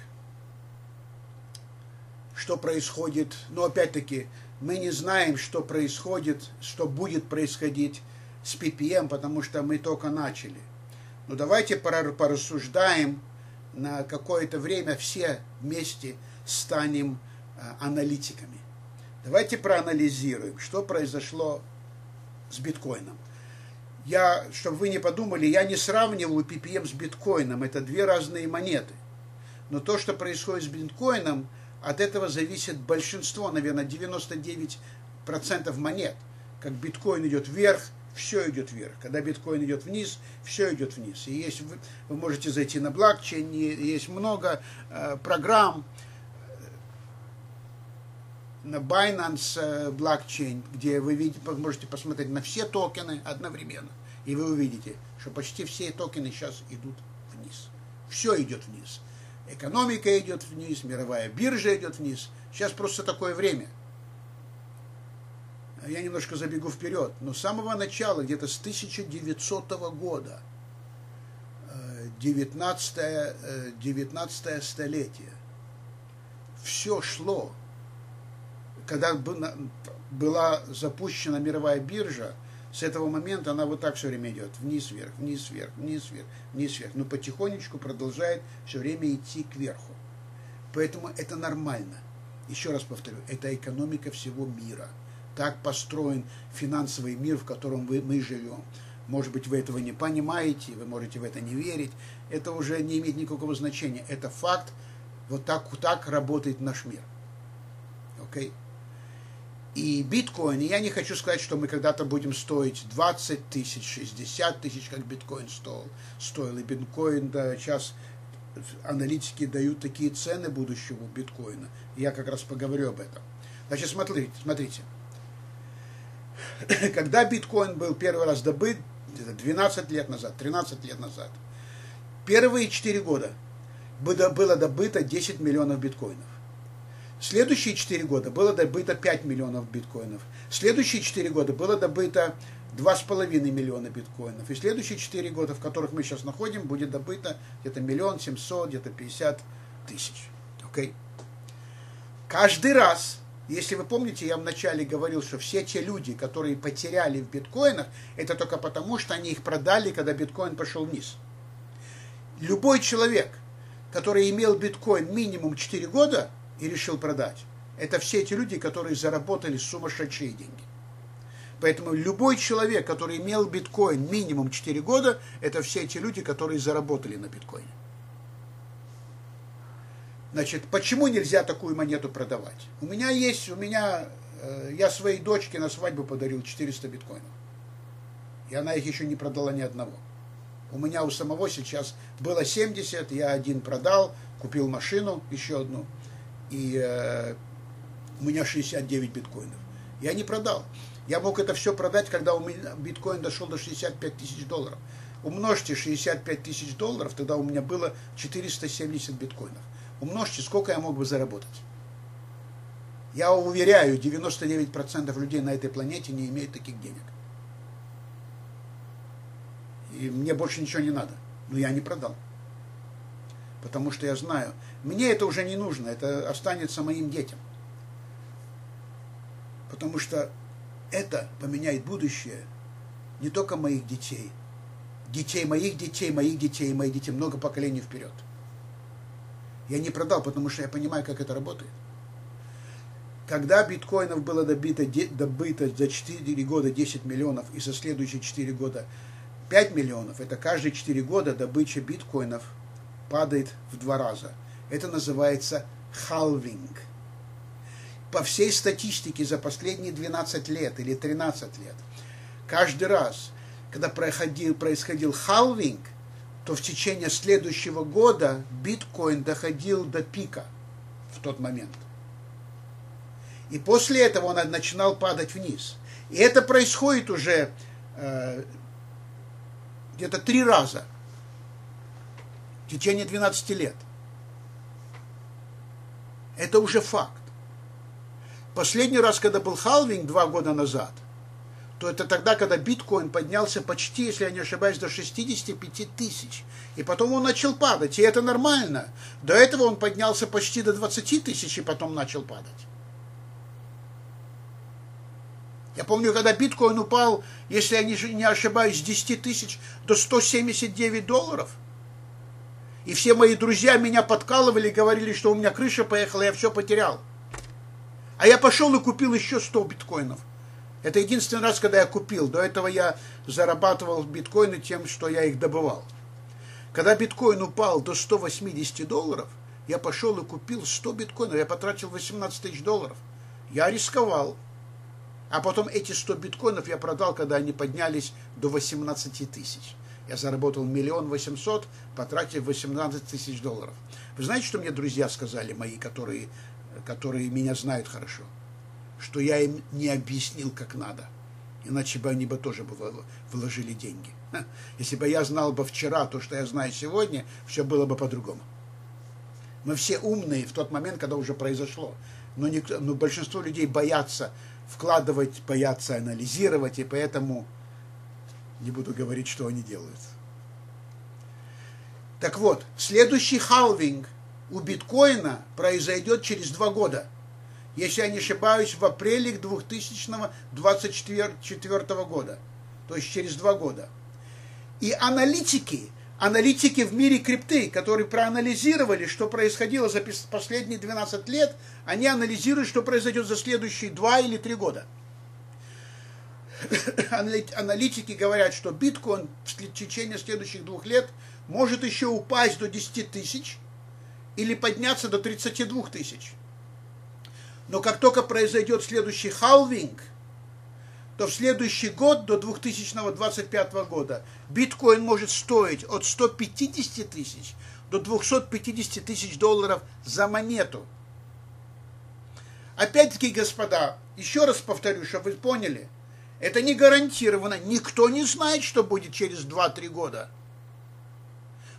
что происходит. Но опять-таки, мы не знаем, что происходит, что будет происходить с PPM, потому что мы только начали. Но давайте порассуждаем на какое-то время все вместе станем аналитиками. Давайте проанализируем, что произошло с биткоином. Я, чтобы вы не подумали, я не сравниваю PPM с биткоином, это две разные монеты. Но то, что происходит с биткоином, от этого зависит большинство, наверное, 99% монет. Как биткоин идет вверх, все идет вверх. Когда биткоин идет вниз, все идет вниз. И есть, вы, можете зайти на блокчейн, есть много э, программ э, на Binance э, блокчейн, где вы видите, можете посмотреть на все токены одновременно. И вы увидите, что почти все токены сейчас идут вниз. Все идет вниз. Экономика идет вниз, мировая биржа идет вниз. Сейчас просто такое время – я немножко забегу вперед, но с самого начала, где-то с 1900 года, 19, 19 столетие, все шло. Когда была запущена мировая биржа, с этого момента она вот так все время идет, вниз-вверх, вниз-вверх, вниз-вверх, вниз-вверх, но потихонечку продолжает все время идти кверху. Поэтому это нормально. Еще раз повторю, это экономика всего мира – так построен финансовый мир, в котором вы, мы живем. Может быть, вы этого не понимаете, вы можете в это не верить. Это уже не имеет никакого значения. Это факт. Вот так, так работает наш мир. Окей? Okay? И биткоин, я не хочу сказать, что мы когда-то будем стоить 20 тысяч, 60 тысяч, как биткоин стоил. стоил. И биткоин, да, сейчас аналитики дают такие цены будущего биткоина. Я как раз поговорю об этом. Значит, смотрите, смотрите. когда биткоин был первый раз добыт, где-то 12 лет назад, 13 лет назад, Первые 4 года было добыто 10 миллионов биткоинов. Следующие 4 года было добыто 5 миллионов биткоинов. Следующие 4 года было добыто 2,5 миллиона биткоинов. И следующие 4 года, в которых мы сейчас находим, будет добыто где-то миллион семьсот, где-то 50 тысяч. Okay? Каждый раз, если вы помните, я вначале говорил, что все те люди, которые потеряли в биткоинах, это только потому, что они их продали, когда биткоин пошел вниз. Любой человек, который имел биткоин минимум 4 года и решил продать, это все эти люди, которые заработали сумасшедшие деньги. Поэтому любой человек, который имел биткоин минимум 4 года, это все эти люди, которые заработали на биткоине. Значит, почему нельзя такую монету продавать? У меня есть, у меня, э, я своей дочке на свадьбу подарил 400 биткоинов. И она их еще не продала ни одного. У меня у самого сейчас было 70, я один продал, купил машину, еще одну. И э, у меня 69 биткоинов. Я не продал. Я мог это все продать, когда у меня биткоин дошел до 65 тысяч долларов. Умножьте 65 тысяч долларов, тогда у меня было 470 биткоинов. Умножьте, сколько я мог бы заработать. Я уверяю, 99% людей на этой планете не имеют таких денег. И мне больше ничего не надо. Но я не продал. Потому что я знаю, мне это уже не нужно, это останется моим детям. Потому что это поменяет будущее не только моих детей, детей моих детей, моих детей, моих детей, много поколений вперед. Я не продал, потому что я понимаю, как это работает. Когда биткоинов было добито, добыто за 4 года 10 миллионов и за следующие 4 года 5 миллионов, это каждые 4 года добыча биткоинов падает в два раза. Это называется халвинг по всей статистике за последние 12 лет или 13 лет, каждый раз, когда происходил, происходил халвинг, то в течение следующего года биткоин доходил до пика в тот момент. И после этого он начинал падать вниз. И это происходит уже э, где-то три раза в течение 12 лет. Это уже факт. Последний раз, когда был халвинг два года назад, то это тогда, когда биткоин поднялся почти, если я не ошибаюсь, до 65 тысяч. И потом он начал падать, и это нормально. До этого он поднялся почти до 20 тысяч, и потом начал падать. Я помню, когда биткоин упал, если я не ошибаюсь, с 10 тысяч до 179 долларов. И все мои друзья меня подкалывали, говорили, что у меня крыша поехала, я все потерял. А я пошел и купил еще 100 биткоинов. Это единственный раз, когда я купил. До этого я зарабатывал биткоины тем, что я их добывал. Когда биткоин упал до 180 долларов, я пошел и купил 100 биткоинов. Я потратил 18 тысяч долларов. Я рисковал. А потом эти 100 биткоинов я продал, когда они поднялись до 18 тысяч. Я заработал миллион восемьсот, потратив 18 тысяч долларов. Вы знаете, что мне друзья сказали мои, которые которые меня знают хорошо, что я им не объяснил, как надо. Иначе бы они бы тоже бы вложили деньги. Если бы я знал бы вчера то, что я знаю сегодня, все было бы по-другому. Мы все умные в тот момент, когда уже произошло. Но, никто, но большинство людей боятся вкладывать, боятся анализировать, и поэтому не буду говорить, что они делают. Так вот, следующий халвинг у биткоина произойдет через два года. Если я не ошибаюсь, в апреле 2024 года. То есть через два года. И аналитики, аналитики в мире крипты, которые проанализировали, что происходило за последние 12 лет, они анализируют, что произойдет за следующие два или три года. Аналитики говорят, что биткоин в течение следующих двух лет может еще упасть до 10 тысяч – или подняться до 32 тысяч. Но как только произойдет следующий халвинг, то в следующий год, до 2025 года, биткоин может стоить от 150 тысяч до 250 тысяч долларов за монету. Опять-таки, господа, еще раз повторю, чтобы вы поняли, это не гарантированно. Никто не знает, что будет через 2-3 года.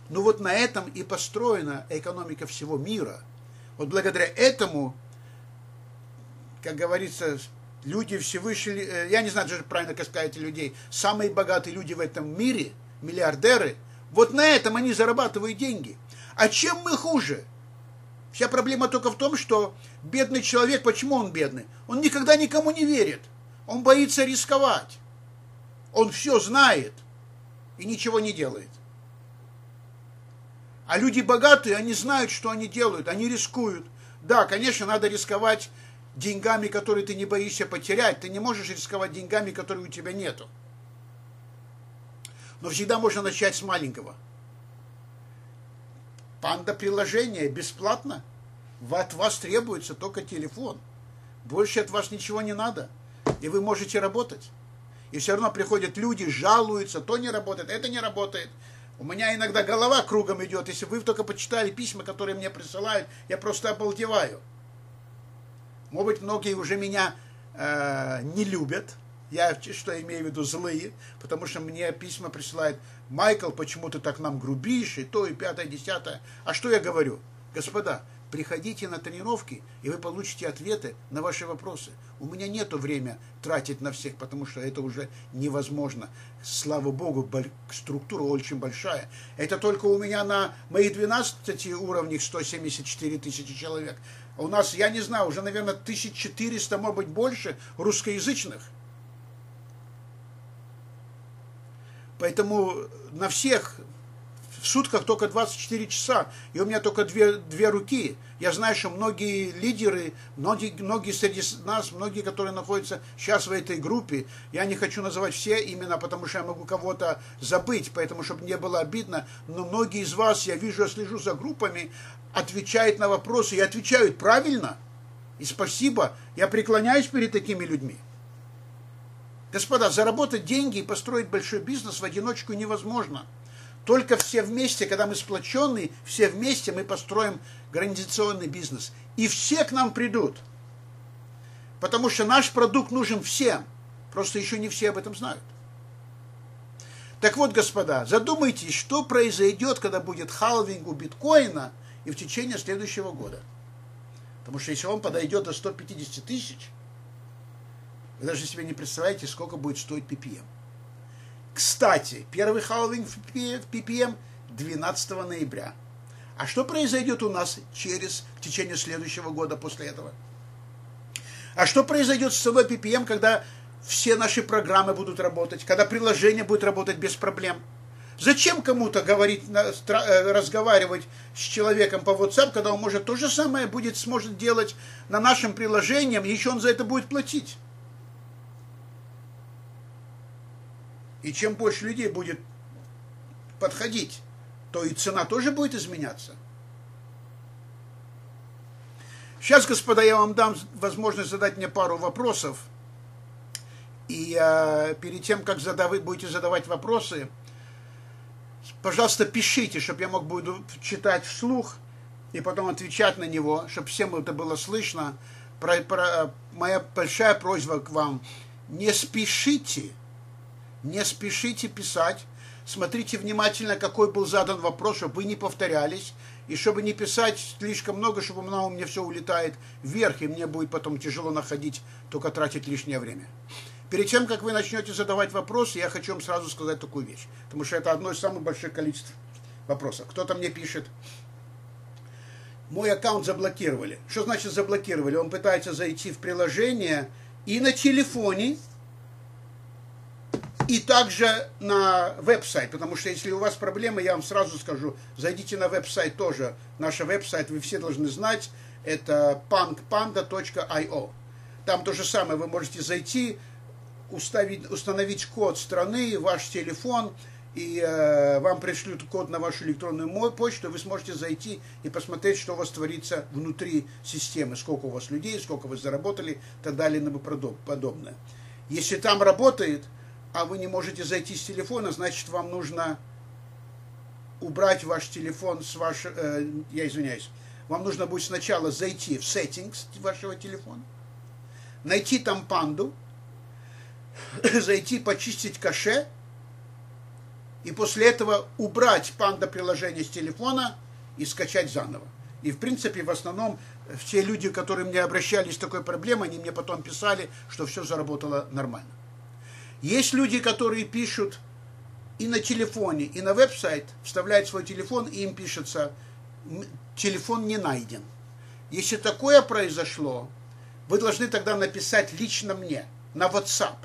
Ну вот на этом и построена экономика всего мира. Вот благодаря этому, как говорится, люди Всевышнего, э, я не знаю даже правильно, сказать людей, самые богатые люди в этом мире, миллиардеры, вот на этом они зарабатывают деньги. А чем мы хуже? Вся проблема только в том, что бедный человек, почему он бедный? Он никогда никому не верит. Он боится рисковать. Он все знает и ничего не делает. А люди богатые, они знают, что они делают, они рискуют. Да, конечно, надо рисковать деньгами, которые ты не боишься потерять. Ты не можешь рисковать деньгами, которые у тебя нету. Но всегда можно начать с маленького. Панда приложение бесплатно. От вас требуется только телефон. Больше от вас ничего не надо. И вы можете работать. И все равно приходят люди, жалуются, то не работает, это не работает. У меня иногда голова кругом идет. Если вы только почитали письма, которые мне присылают, я просто обалдеваю. Может быть, многие уже меня э, не любят. Я что имею в виду злые, потому что мне письма присылают, Майкл, почему ты так нам грубишь, и то, и пятое, и десятое. А что я говорю? Господа, приходите на тренировки, и вы получите ответы на ваши вопросы. У меня нет времени тратить на всех, потому что это уже невозможно. Слава Богу, структура очень большая. Это только у меня на моих 12 уровнях 174 тысячи человек. У нас, я не знаю, уже, наверное, 1400, может быть, больше русскоязычных. Поэтому на всех в сутках только 24 часа, и у меня только две, две руки. Я знаю, что многие лидеры, многие, многие среди нас, многие, которые находятся сейчас в этой группе, я не хочу называть все имена, потому что я могу кого-то забыть, поэтому, чтобы не было обидно, но многие из вас, я вижу, я слежу за группами, отвечают на вопросы и отвечают правильно. И спасибо, я преклоняюсь перед такими людьми. Господа, заработать деньги и построить большой бизнес в одиночку невозможно – только все вместе, когда мы сплоченные, все вместе мы построим границионный бизнес. И все к нам придут. Потому что наш продукт нужен всем. Просто еще не все об этом знают. Так вот, господа, задумайтесь, что произойдет, когда будет халвинг у биткоина и в течение следующего года. Потому что если он подойдет до 150 тысяч, вы даже себе не представляете, сколько будет стоить PPM. Кстати, первый халвинг в PPM 12 ноября. А что произойдет у нас через, в течение следующего года после этого? А что произойдет с ценой PPM, когда все наши программы будут работать, когда приложение будет работать без проблем? Зачем кому-то говорить, э, разговаривать с человеком по WhatsApp, когда он может то же самое будет, сможет делать на нашем приложении, еще он за это будет платить? И чем больше людей будет подходить, то и цена тоже будет изменяться. Сейчас, господа, я вам дам возможность задать мне пару вопросов. И э, перед тем, как задав... будете задавать вопросы, пожалуйста, пишите, чтобы я мог буду читать вслух и потом отвечать на него, чтобы всем это было слышно. Про, про, моя большая просьба к вам, не спешите не спешите писать, смотрите внимательно, какой был задан вопрос, чтобы вы не повторялись, и чтобы не писать слишком много, чтобы на у меня все улетает вверх, и мне будет потом тяжело находить, только тратить лишнее время. Перед тем, как вы начнете задавать вопросы, я хочу вам сразу сказать такую вещь, потому что это одно из самых больших количеств вопросов. Кто-то мне пишет, мой аккаунт заблокировали. Что значит заблокировали? Он пытается зайти в приложение и на телефоне, и также на веб-сайт, потому что если у вас проблемы, я вам сразу скажу, зайдите на веб-сайт тоже. Наш веб-сайт вы все должны знать, это punkpanda.io. Там то же самое, вы можете зайти, уставить, установить код страны, ваш телефон, и э, вам пришлют код на вашу электронную почту, вы сможете зайти и посмотреть, что у вас творится внутри системы, сколько у вас людей, сколько вы заработали, и так далее и подобное. Если там работает, а вы не можете зайти с телефона, значит, вам нужно убрать ваш телефон с вашего... Э, я извиняюсь. Вам нужно будет сначала зайти в settings вашего телефона, найти там панду, зайти, почистить каше, и после этого убрать панда приложение с телефона и скачать заново. И в принципе в основном все люди, которые мне обращались с такой проблемой, они мне потом писали, что все заработало нормально. Есть люди, которые пишут и на телефоне, и на веб-сайт, вставляют свой телефон, и им пишется, телефон не найден. Если такое произошло, вы должны тогда написать лично мне на WhatsApp.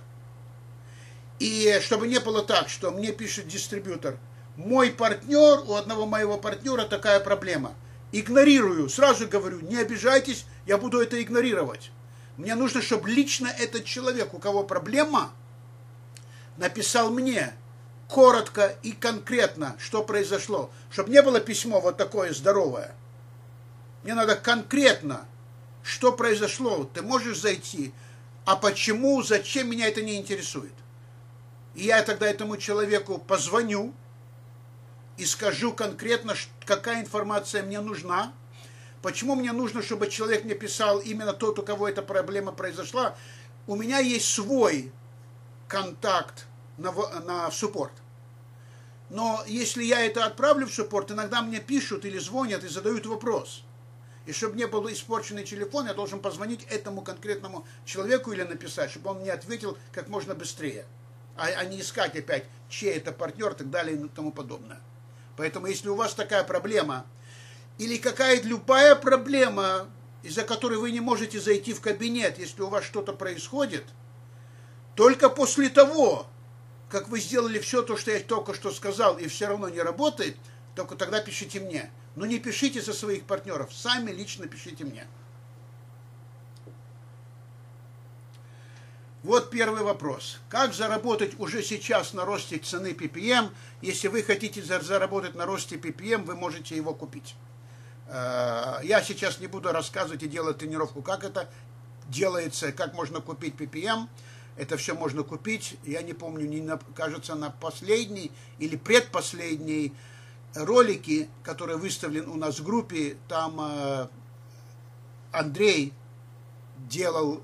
И чтобы не было так, что мне пишет дистрибьютор, мой партнер, у одного моего партнера такая проблема. Игнорирую, сразу говорю, не обижайтесь, я буду это игнорировать. Мне нужно, чтобы лично этот человек, у кого проблема, написал мне коротко и конкретно, что произошло. Чтобы не было письмо вот такое здоровое. Мне надо конкретно, что произошло. Ты можешь зайти, а почему, зачем меня это не интересует. И я тогда этому человеку позвоню и скажу конкретно, какая информация мне нужна, почему мне нужно, чтобы человек мне писал именно тот, у кого эта проблема произошла. У меня есть свой контакт на, на суппорт. Но если я это отправлю в суппорт, иногда мне пишут или звонят и задают вопрос. И чтобы не был испорченный телефон, я должен позвонить этому конкретному человеку или написать, чтобы он мне ответил как можно быстрее. А, а не искать опять, чей это партнер и так далее и тому подобное. Поэтому если у вас такая проблема, или какая-то любая проблема, из-за которой вы не можете зайти в кабинет, если у вас что-то происходит, только после того, как вы сделали все то, что я только что сказал, и все равно не работает, только тогда пишите мне. Но не пишите за своих партнеров, сами лично пишите мне. Вот первый вопрос. Как заработать уже сейчас на росте цены PPM? Если вы хотите заработать на росте PPM, вы можете его купить. Э, я сейчас не буду рассказывать и делать тренировку, как это делается, как можно купить PPM. Это все можно купить. Я не помню, не на, кажется, на последней или предпоследней ролике, который выставлен у нас в группе, там э, Андрей делал,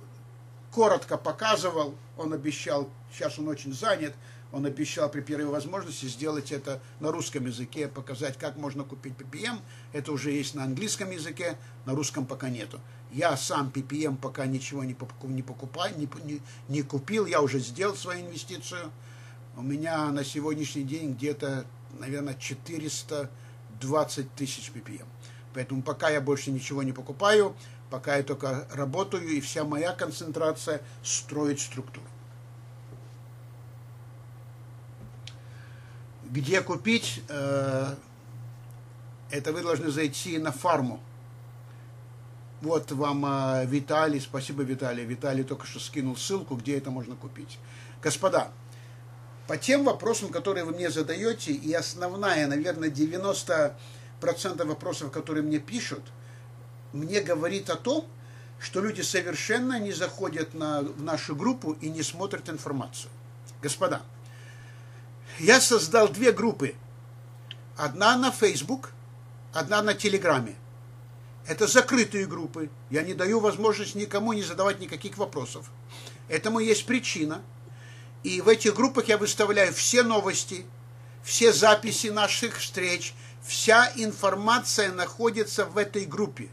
коротко показывал, он обещал, сейчас он очень занят, он обещал при первой возможности сделать это на русском языке, показать, как можно купить PPM. Это уже есть на английском языке, на русском пока нету. Я сам PPM пока ничего не, не покупаю, не, не, не купил, я уже сделал свою инвестицию. У меня на сегодняшний день где-то, наверное, 420 тысяч PPM. Поэтому пока я больше ничего не покупаю, пока я только работаю, и вся моя концентрация строит структуру. Где купить? Э, это вы должны зайти на фарму. Вот вам э, Виталий, спасибо Виталий. Виталий только что скинул ссылку, где это можно купить. Господа, по тем вопросам, которые вы мне задаете, и основная, наверное, 90% вопросов, которые мне пишут, мне говорит о том, что люди совершенно не заходят на, в нашу группу и не смотрят информацию. Господа, я создал две группы. Одна на Facebook, одна на Телеграме. Это закрытые группы. Я не даю возможность никому не задавать никаких вопросов. Этому есть причина. И в этих группах я выставляю все новости, все записи наших встреч, вся информация находится в этой группе.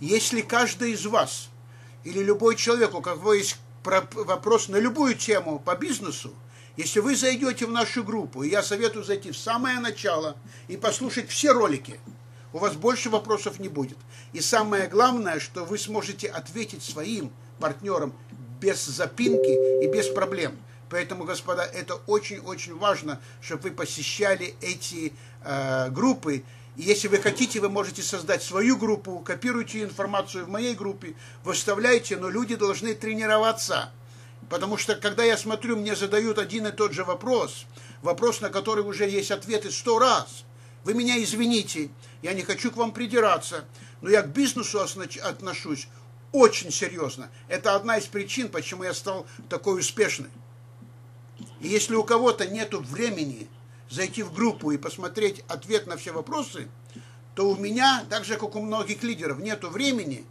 Если каждый из вас или любой человек, у кого есть вопрос на любую тему по бизнесу, если вы зайдете в нашу группу, и я советую зайти в самое начало и послушать все ролики, у вас больше вопросов не будет. И самое главное, что вы сможете ответить своим партнерам без запинки и без проблем. Поэтому, господа, это очень-очень важно, чтобы вы посещали эти э, группы. И если вы хотите, вы можете создать свою группу, копируйте информацию в моей группе, выставляйте, но люди должны тренироваться. Потому что, когда я смотрю, мне задают один и тот же вопрос, вопрос, на который уже есть ответы сто раз. Вы меня извините, я не хочу к вам придираться, но я к бизнесу отношусь очень серьезно. Это одна из причин, почему я стал такой успешный. И если у кого-то нет времени зайти в группу и посмотреть ответ на все вопросы, то у меня, так же как у многих лидеров, нет времени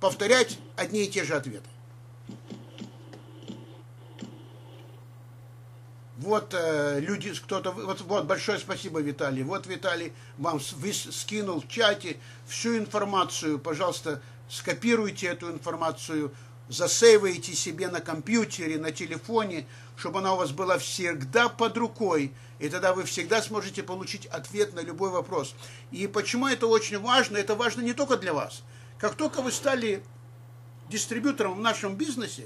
повторять одни и те же ответы. Вот э, люди, кто-то, вот, вот, большое спасибо, Виталий. Вот Виталий вам скинул в чате всю информацию. Пожалуйста, скопируйте эту информацию, засейвайте себе на компьютере, на телефоне, чтобы она у вас была всегда под рукой. И тогда вы всегда сможете получить ответ на любой вопрос. И почему это очень важно? Это важно не только для вас. Как только вы стали дистрибьютором в нашем бизнесе,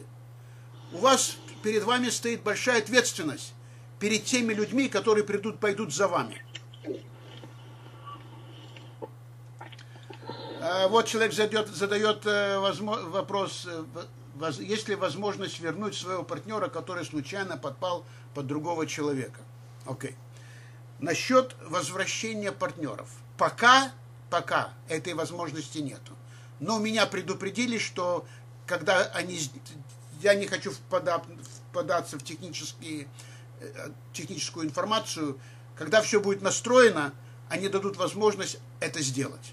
у вас перед вами стоит большая ответственность перед теми людьми, которые придут, пойдут за вами. А вот человек задает, задает э, вопрос, э, есть ли возможность вернуть своего партнера, который случайно подпал под другого человека. Окей. Okay. Насчет возвращения партнеров. Пока, пока этой возможности нету. Но меня предупредили, что когда они... Я не хочу впадаться в технические, техническую информацию. Когда все будет настроено, они дадут возможность это сделать.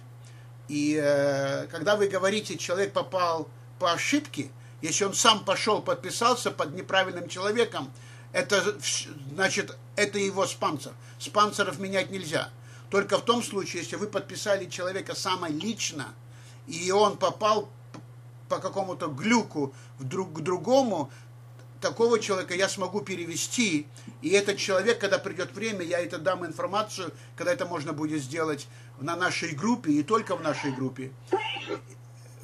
И э, когда вы говорите, человек попал по ошибке, если он сам пошел, подписался под неправильным человеком, это значит, это его спонсор. Спонсоров менять нельзя. Только в том случае, если вы подписали человека самолично, и он попал по какому-то глюку друг, к другому, такого человека я смогу перевести, и этот человек, когда придет время, я это дам информацию, когда это можно будет сделать на нашей группе, и только в нашей группе.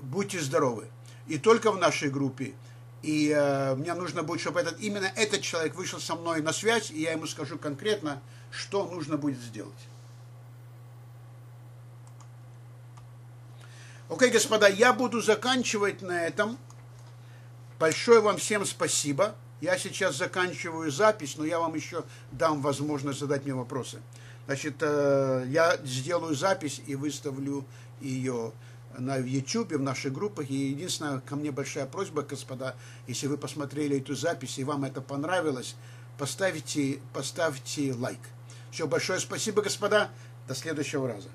Будьте здоровы. И только в нашей группе. И э, мне нужно будет, чтобы этот, именно этот человек вышел со мной на связь, и я ему скажу конкретно, что нужно будет сделать. Окей, господа, я буду заканчивать на этом. Большое вам всем спасибо. Я сейчас заканчиваю запись, но я вам еще дам возможность задать мне вопросы. Значит, э, я сделаю запись и выставлю ее на YouTube, в наших группах. И единственное, ко мне большая просьба, господа, если вы посмотрели эту запись и вам это понравилось, поставьте, поставьте лайк. Все, большое спасибо, господа. До следующего раза.